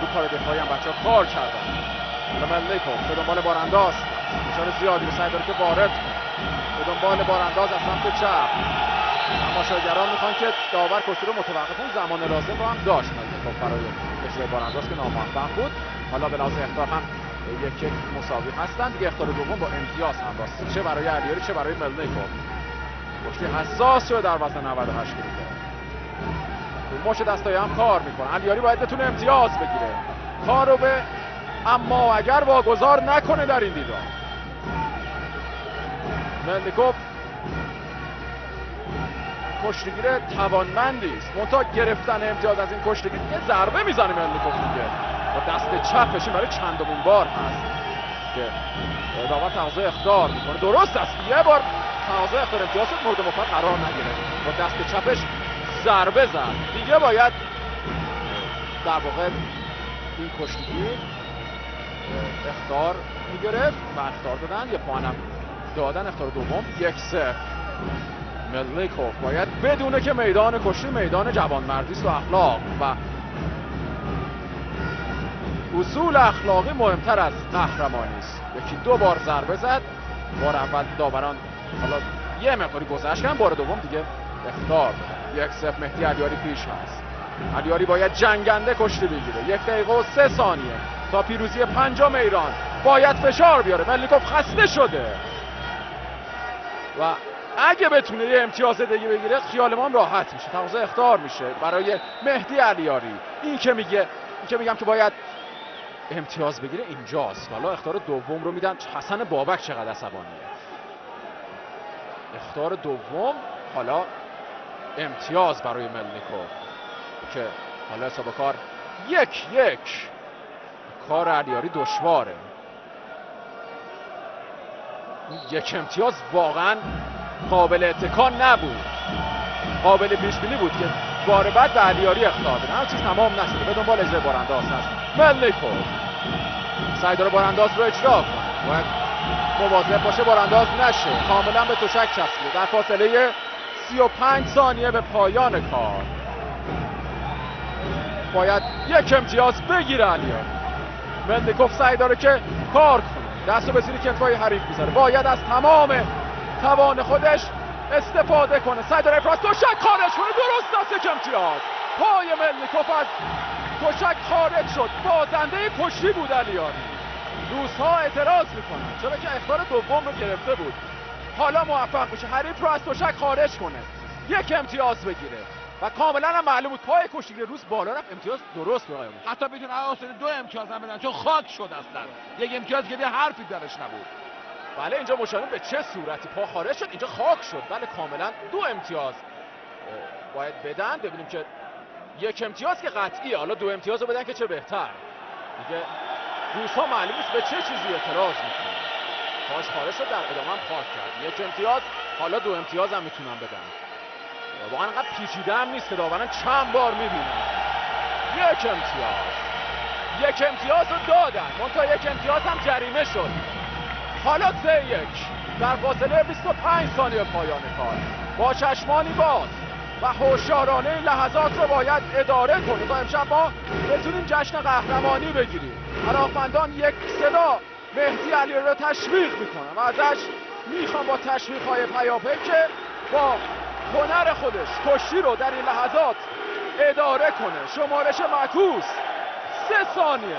رو کار دفاعی هم بچه ها کار کردن ملنیکوف به دنبال بارانداز. فشار زیادی رو سعی داره که وارد به دنبال بارانداز از سمت چپ. تماشاگران می‌خوان که داور کشتی رو متوقف اون زمان لازم رو هم داشت. خب برای اجرای بارانداز که ناموفق بود. حالا به لحاظ اختار هم یک مساوی هستن. دیگه اختار دوم با امتیاز هم راست. چه برای علیاری چه برای ملنیکوف کشتی حساس شده در وزن 98 کیلوگرم رو مش دستای هم کار می‌کنه. علیاری باید بتونه امتیاز بگیره. کار رو به اما اگر واگذار نکنه در این دیدار. ملنیکوف کشتیگیر توانمندی است. منتها گرفتن امتیاز از این کشتیگیر یه ضربه می‌زنه ملنیکوف دیگه. با دست چپش برای چندمین بار هست که داور تقاضا اختار می‌کنه. درست است. یه بار تقاضا اختار امتیاز مورد مفاد قرار نگیره. با دست چپش ضربه زد. دیگه باید در واقع این کشتیگیر اختار می‌گرفت و اختار دادن. یه پوانم دادن. اختار دوم یک سه ملنیکوف باید بدونه که میدان کشتی میدان جوانمردی و اخلاق و اصول اخلاقی مهمتر از قهرمانی است. یکی دو بار ضربه زد. بار اول داوران حالا یه مقداری گذشت کردن بار دوم دیگه. اختار. یک سف مهدی علیاری پیش هست. علیاری باید جنگنده کشتی بگیره. یک دقیقه و سه ثانیه. تا پیروزی پنجم ایران. باید فشار بیاره. ملنیکوف خسته شده. و اگه بتونه یه امتیاز دیگه بگیره خیال ما راحت میشه. تقاضا اختار میشه برای مهدی علیاری. این که میگه این که میگم که باید امتیاز بگیره اینجاست. حالا اختار دوم رو میدن. حسن بابک چقدر عصبانیه. اختار دوم حالا امتیاز برای ملنیکوف که حالا حساب کار یک یک. کار علیاری دشواره. یک امتیاز واقعا قابل اتکان نبود. قابل پیش بینی بود که بار بعد به علیاری اختار هر چیز تمام نشده به دنبال اجرای بارانداز هست. ملنیکوف سعی داره بارانداز رو اجرا باید مواظب باشه بارانداز نشه. کاملا به تشک چسبیده در فاصله 35 ثانیه به پایان کار. باید یک امتیاز بگیره علیاری ملنیکوف سعی داره که کار کنه. دستو به زیر کتفای حریف می‌ذاره. باید از تمام توان خودش استفاده کنه. سعی داره افراز تشک خارج کنه درست است یک امتیاز. پای ملنیکوف از تشک خارج شد. بازنده کشی بود علیاری روزها اعتراض می‌کنن. چرا که اختار دوم رو گرفته بود. حالا موفق میشه. حریف رو از تشک خارج کنه. یک امتیاز بگیره. و کاملا هم معلوم بود پای کشتیگیر روز بالا رفت. امتیاز درست به حتی بدون آسان دو امتیاز هم بدن. چون خاک شد اصلا. یک امتیاز که حرفی درش نبود. بله اینجا مشاهده به چه صورتی؟ پا خارج شد. اینجا خاک شد. بله کاملا دو امتیاز. باید بدن. ببینیم که یک امتیاز که قطعیه. حالا دو امتیاز رو بدن که چه بهتر. دیگه روزها معلوم به چه چیزی اعتراض می‌کنه. پاش خارج شد در ادامه هم خاک کرد. یک امتیاز حالا دو امتیاز هم می‌تونن بدن. واقعا انقدر پیچیده هم نیست که داورن چند بار می‌بینن. یک امتیاز. یک امتیاز رو دادن. منتها یک امتیاز هم جریمه شد. حالا سه یک. در فاصله 25 ثانیه پایان کار. با چشمانی باز و هوشیارانه لحظات رو باید اداره کنه. تا امشب ما بتونیم جشن قهرمانی بگیریم. علاقمندان یک صدا مهدی علی رو تشویق می‌کنن و ازش می‌خوام با تشویق های پیاپی که با هنر خودش کشی رو در این لحظات اداره کنه. شمارش معکوس. سه ثانیه.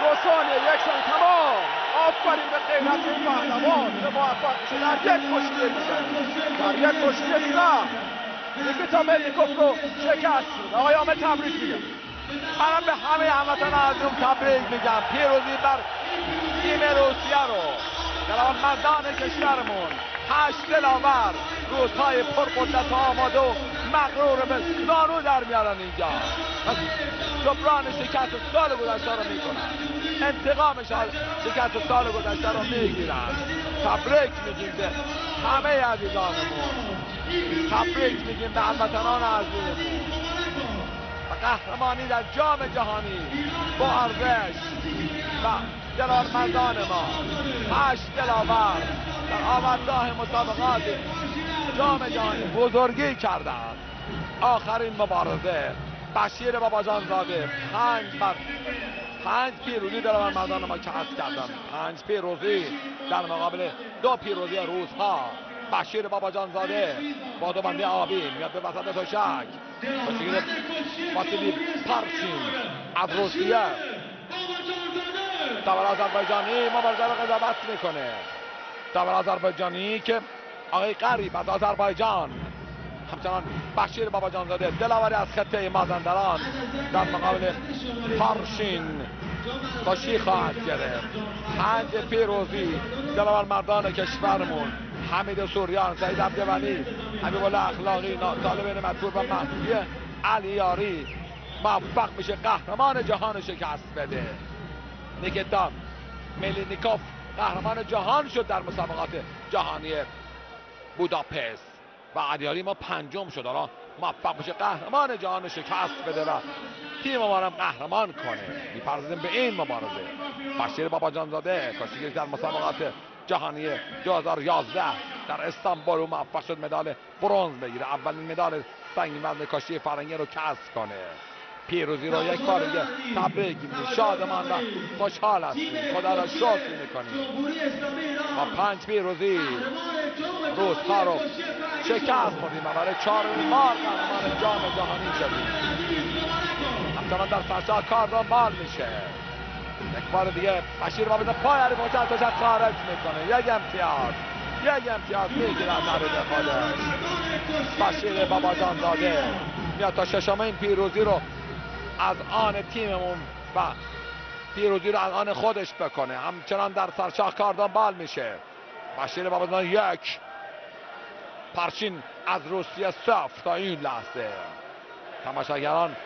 دو ثانیه. یک ثانیه. تمام. آفرین به غیرت این پهلوان به موفق میشه در یک کشتی در یک کشتی سخت یکی تا ملیکوف رو شکست. آقای عامل تبریک میگم. منم به همه هموطن عزیزم تبریک میگم. پیروزی بر تیم روسیه رو. در کشورمون هشت دلاور روزهای پرقدرت آماده و مغرور به زانو در میارن اینجا. و جبران شکست سال گذشته رو می‌کنن. انتقام شکست سال گذشته رو می‌گیرن. تبریک میگیم به همه عزیزانمون. تبریک میگیم به هموطنان عزیزمون. قهرمانی در جام جهانی با ارزش و مردان ما. هشت دلاور در آمدگاه مسابقات جام جهانی بزرگی کردند. آخرین مبارزه بشیر باباجان زاده پنج بر پنج پیروزی در مردان ما کسب کردن پنج پیروزی در مقابل دو پیروزی روزها. بشیر باباجان زاده با دو بنده آبی میاد به وسط تشک. بشیر واسیلی پرچین از روسیه دور آذربایجانی مبارزه رو قضاوت می‌کنه دور آذربایجانی که آقای قریب از آذربایجان همچنان بشیر باباجان زاده دلاوری از خطه مازندران در مقابل پارشین کاشی خواهد گرفت پنج پیروزی دلاور مردان کشورمون حمید سوریان سعید عبدولی الله اخلاقی طالب مطور و محمودی علیاری. موفق میشه قهرمان جهان شکست بده. نیکتا ملینیکوف قهرمان جهان شد در مسابقات جهانی بوداپست. و علیاری ما پنجم شد. حالا موفق بشه قهرمان جهان شکست بده و تیم ما هم قهرمان کنه. می‌پردازیم به این مبارزه. بشیر بابا زاده کاشیگیر در مسابقات جهانی 2011 در استانبول موفق شد مدال برنز بگیره. اولین مدال سنگین وزن کاشی فرنگی رو کسب کنه. پیروزی رو یک بار دیگه تبریک میگیم. شادمان و خوشحال هستیم. خدا را شکر می‌کنیم. با پنج پیروزی روزها رو شکست خوردیم. و برای چهار بار قهرمان جام جهانی شدیم. همچنان در سرچا کار رو مال میشه. یک بار دیگه بشیر بابت پای علی مجد خارج می‌کنه یک امتیاز یک امتیاز می‌گیرن نرود خودش بشیر باباجان زاده میاد تا ششم این پیروزی رو از آن تیممون و پیروزی رو از آن خودش بکنه همچنان در سرشاخ کاردان بال میشه بشیر باباجان یک پرشین از روسیه صفر تا این لحظه تماشاگران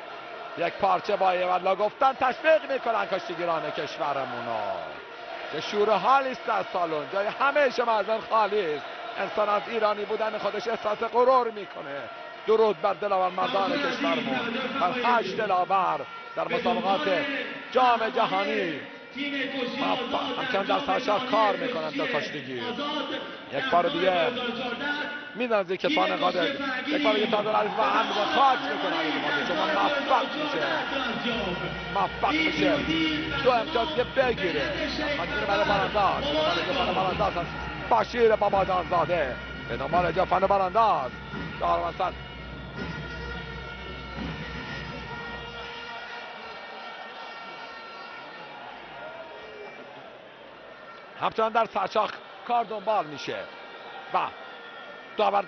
یک پارچه با ایوالا گفتن تشویق می‌کنن کشتیگیران کشورمون که شور حالی است در سالن. جای همه شما خالی است. انسان از ایرانی بودن خودش احساس غرور می‌کنه. درود بر دلاور مردان کشورمون. بر هشت دلاور در مسابقات جام جهانی. همچنان در سرشاخ کار می‌کنند در کشتیگیر یک بار دیگه. می‌دونم که کسان قادر. یک بار دیگه تادر علیف و هم میدن خاک می‌کنه علیف قادر چون موفق میشه موفق میشه دو امتیاز که بگیره. بگیره برای برانداز برای برانداز هست بشیر باباجان زاده به دنبال جا فن برانداز دارمستن همچنان در سرشاخ کار دنبال میشه. و داور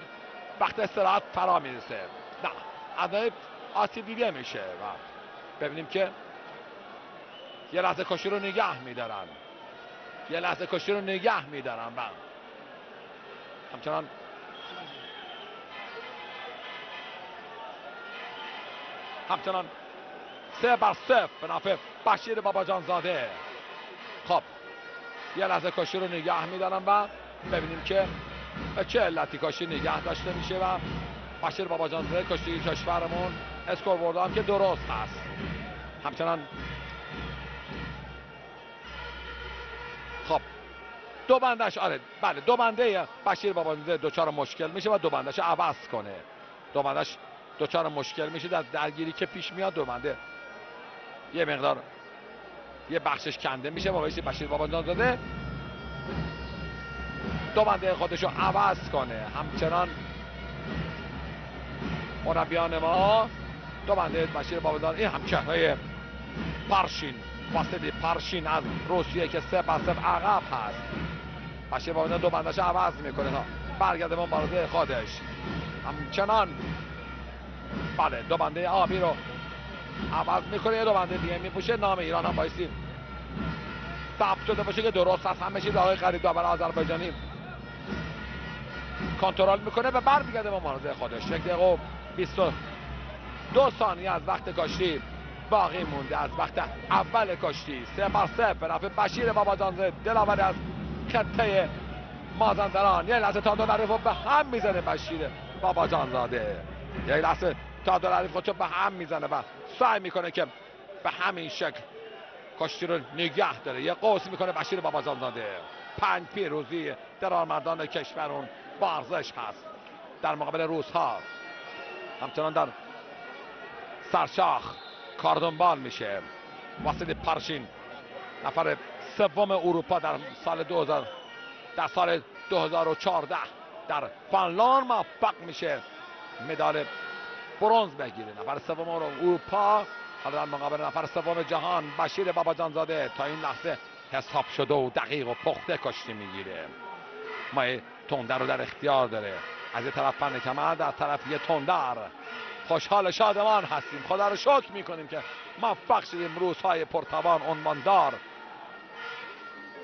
وقت استراحت فرا می‌رسه. نه ادای آسیب دیده میشه. و ببینیم که یه لحظه کشی رو نگه میدارن. یه لحظه کشی رو نگه میدارن. و همچنان همچنان سه بر صفر به نفع بشیر باباجان زاده. خب. یه لحظه کاشی رو نگه میدارم و ببینیم که چه علتی کاشی نگه داشته میشه و بشیر باباجان زاده کاشی کشورمون اسکور برده هم که درست هست. همچنان خب دو بندش آره بله دو بنده بشیر باباجان دوچار مشکل میشه و دو بندش عوض کنه. دو بندش دوچار مشکل میشه در درگیری که پیش میاد دو بنده یه مقدار یه بخشش کنده میشه. با بشیر باباجان زاده دو بنده خودشو عوض کنه. همچنان مربیان ما. دو بنده بشیر باباجان این هم چهره پرشین واسطی پرشین از روسیه که سه بر عقب هست. بشیر باباجان دو بندش عوض می‌کنه. تا برگرده مبارزه خودش. همچنان بله دو بنده آبی رو عوض می‌کنه یه دو بنده دیگه میپوشه نام ایران هم بایستی ثبت شده باشه که درست هست همه چیز آقای خرید داور آذربایجانی کنترل می‌کنه. و برمیگرده به مبارزه خودش. یک دقیقه و 22 ثانیه از وقت کاشتی باقی مونده. از وقت اول کاشتی. سه بر سه. به نفع بشیر باباجانزه دلاور از خطه مازندران. یه لحظه تا دو به هم می‌زنه بشیر باباجانزاده. یه لحظه تا دو عریف خودشو به هم می‌زنه و سعی می‌کنه که به همین شکل کشتی رو نگه داره. یه قوس می‌کنه بشیر بابازان داده پنج پیروزی در مردان کشورون با ارزش هست. در مقابل روس ها همچنان در سرشاخ کاردنبال میشه. واسد پرشین. نفر سوم اروپا در سال 2000 در سال 2014 در فنلاند موفق میشه. مدال برونز بگیره. نفر سوم اروپا. حالا مقابل نفر سوم جهان بشیر باباجان زاده تا این لحظه حساب شده و دقیق و پخته کشتی می‌گیره. ما تندر رو در اختیار داره. از یه طرف فن کمر در طرف یه تندر. خوشحال شادمان هستیم. خدا رو شکر می‌کنیم که موفق شدیم روزهای پرتوان عنواندار.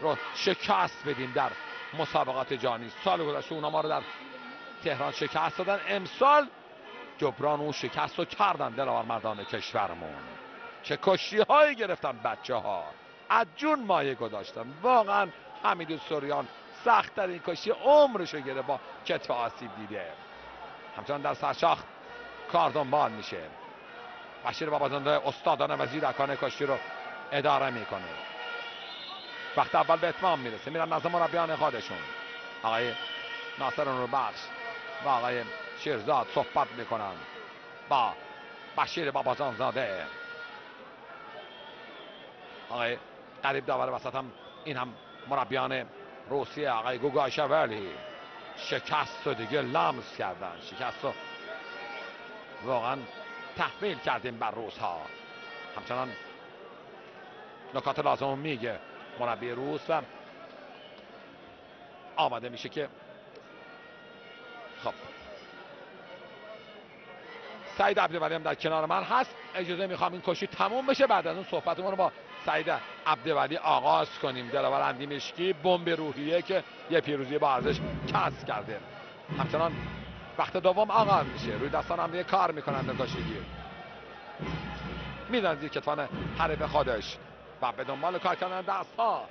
رو شکست بدیم در مسابقات جانی. سال گذشته اونا ما رو در تهران شکست دادن. امسال جبران اون شکست رو کردن مردان کشورمون. چه کشتی هایی گرفتن بچه ها از جون مایه گذاشتن. واقعا حمید سوریان سخت در این کشتی عمرش رو گره با کتف آسیب دیده. همچنان در سرشاخ کار دنبال میشه. بشیر بابازنده استادانه و زیرکانه کشتی رو اداره می‌کنه. وقت اول به اتمام می‌رسه. میرن نظر مربیان خودشون. آقای ناصر رو بخش و آقای شیرزاد صحبت می‌کنن با بشیر بابازان زاده. آقای قریب داور وسط هم این هم مربیان روسیه آقای گوگاشولی شکست و دیگه لمس کردن شکست و واقعا تحمیل کردیم بر روس ها همچنان نکات لازم میگه مربی روس و آمده میشه که خب سعید عبدولی هم در کنار من هست. اجازه می‌خوام این کشی تموم بشه بعد از اون صحبتمون رو با سعید عبدولی آغاز کنیم. دلاور اندی مشکی بمب روحیه که یه پیروزی با ارزش کسب کرده. همچنان وقت دوم آغاز میشه. روی دستان هم کار می‌کنن نگاشگی میدن زیر کتفان حریف خودش و به دنبال کار کردن دست ها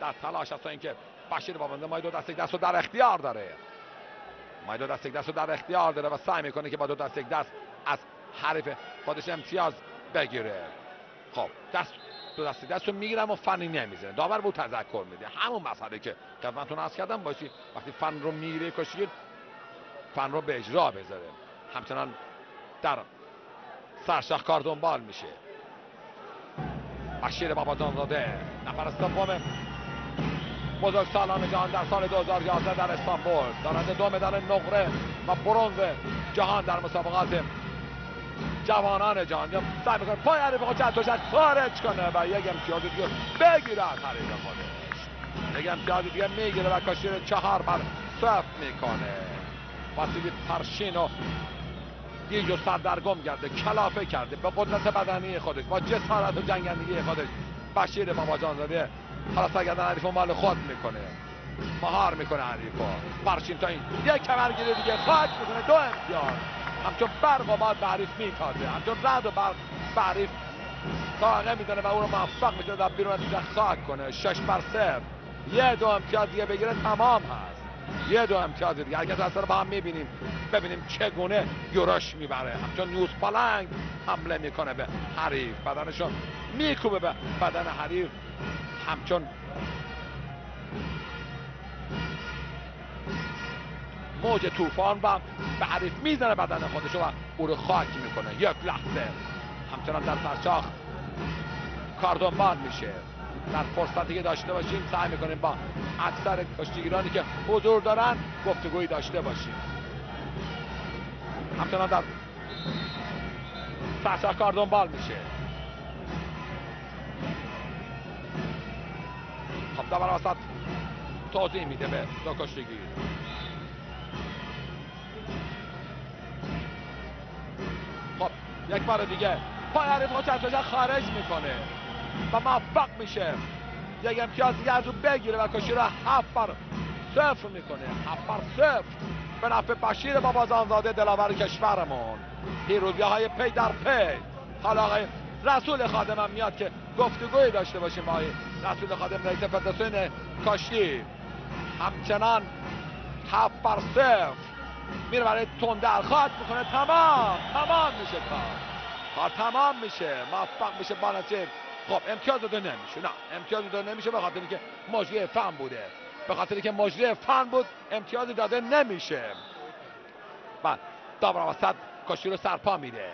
در تلاش است اینکه بشیر بابنده مای دو دست دست رو در اختیار داره. مای دو دست یک دست رو در اختیار داره و سعی می‌کنه که با دو دست یک دست از حریف خودش امتیاز بگیره. خب دست دو دست دست رو می‌گیرم و فنی نمی‌زنه. داور بود تذکر میده. همون مسئله که خدمتتون عرض کردم باشی وقتی فن رو می‌گیره کشیر فن رو به اجرا بذاره. همچنان در سرشاخ کار دنبال میشه. بشیر بابا زاده نفر سوم. بزرگ سالان جهان در سال 2011 در استانبول. دارنده دو مدال نقره و برنز جهان در مسابقات جوانان جهان. یا سعی می‌کنه پای حریف خود چند تاشد خارج کنه و یک امتیاز دیگه بگیره از حریف خودش یک امتیاز دیگه می‌گیره و کاشیر چهار بر صف می‌کنه. واسیلی پرشین و گیج و سردرگم کرده کلافه کرده به قدرت بدنی خودش با جسارت و جنگندگی خودش. بشیر بابا جان زاده حالا سرگردن حریف مال خود می‌کنه. مهار می‌کنه حریفا پرشین تا این. یک کمرگیری دیگه. خاک می‌کنه. دو امتیاز. همچون برق و باد به حریف میتازه همچون رد و برق به حریف می‌دونه و او رو موفق می‌کنه در بیرون نتیجه خاک کنه. شش بر صفر. یه دو امتیاز دیگه بگیره تمام هست. یه دو امتیاز دیگه. اگر اصلا با هم می‌بینیم. ببینیم چگونه یورش می‌بره. همچون نیوز پلنگ حمله می‌کنه به حریف. بدنشو میکوبه به بدن حریف. همچون موج طوفان و به حریف می‌زنه بدن خودشو و او رو خاک می‌کنه. یک لحظه. همچنان در سرچاخ کار دنبال میشه. در فرصتی که داشته باشیم سعی می‌کنیم با اکثر کشتیگیرانی که حضور دارن گفتگویی داشته باشیم. همچنان در سرچاخ کار دنبال میشه. خب دبر وسط توضیح میده به دو کشتیگیر. یک بار دیگه. پای حریف خود چند خارج می‌کنه. و موفق میشه. یک امتیاز دیگه از اون بگیره و کشی رو هفت بر صفر می‌کنه. هفت بر صفر. به نفع بشیر بابا زانزاده دلاور کشورمون. پیروزی های پی در پی. حالا آقای رسول خادمم میاد که گفتگویی داشته باشیم با رسول خادم رئیس فدراسیون کاشتی همچنان هفت بر صفر. میره برای تندر خواهد می‌کنه تمام تمام میشه کار. کار تمام میشه. موفق میشه با نتیجه خب امتیاز داده نمیشه نه امتیاز داده نمیشه به خاطر اینکه مجری فن بوده. به خاطر اینکه مجری فن بود امتیاز داده نمیشه. بعد داور وسط کاشی رو سرپا میده.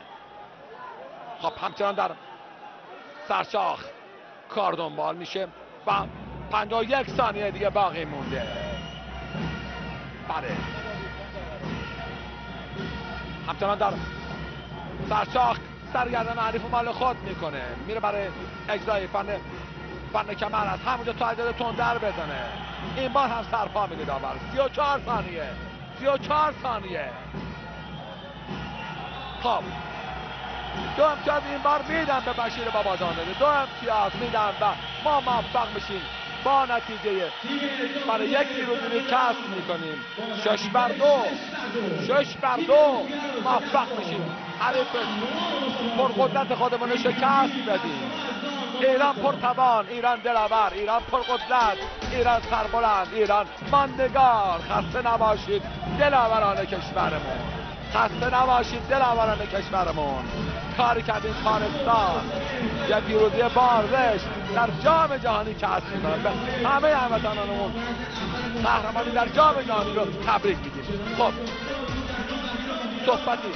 خب همچنان در سرشاخ کار دنبال میشه و 51 ثانیه دیگه باقی مونده. بله. همچنان در سرچاخ سرگردن حریف مال خود می‌کنه. میره برای اجرای فن فن کمر از همونجا تا عدد تندر بزنه این بار هم سرپا میده داور 34 ثانیه. 34 ثانیه. خب. دو امتیاز این بار میدن به بشیر بابا داده دو امتیاز میدن و ما موفق میشیم. با نتیجه. برای یک پیروزی کسب می‌کنیم. شش بر دو. شش بر دو. موفق میشیم. حریف پرقدرت خودمون رو شکست بدیم. ایران پرتوان ایران دلاور ایران پرقدرت ایران سربلند ایران ماندگار. خسته نباشید دلاوران کشورمون. خسته نباشید دلاوران کشورمون. کاری کردیم کارستان یه پیروزی بارزش در جام جهانی کسب می‌کنم به همه هموطنانمون. قهرمانی در جام جهانی رو تبریک میگیم. خب. صحبتی.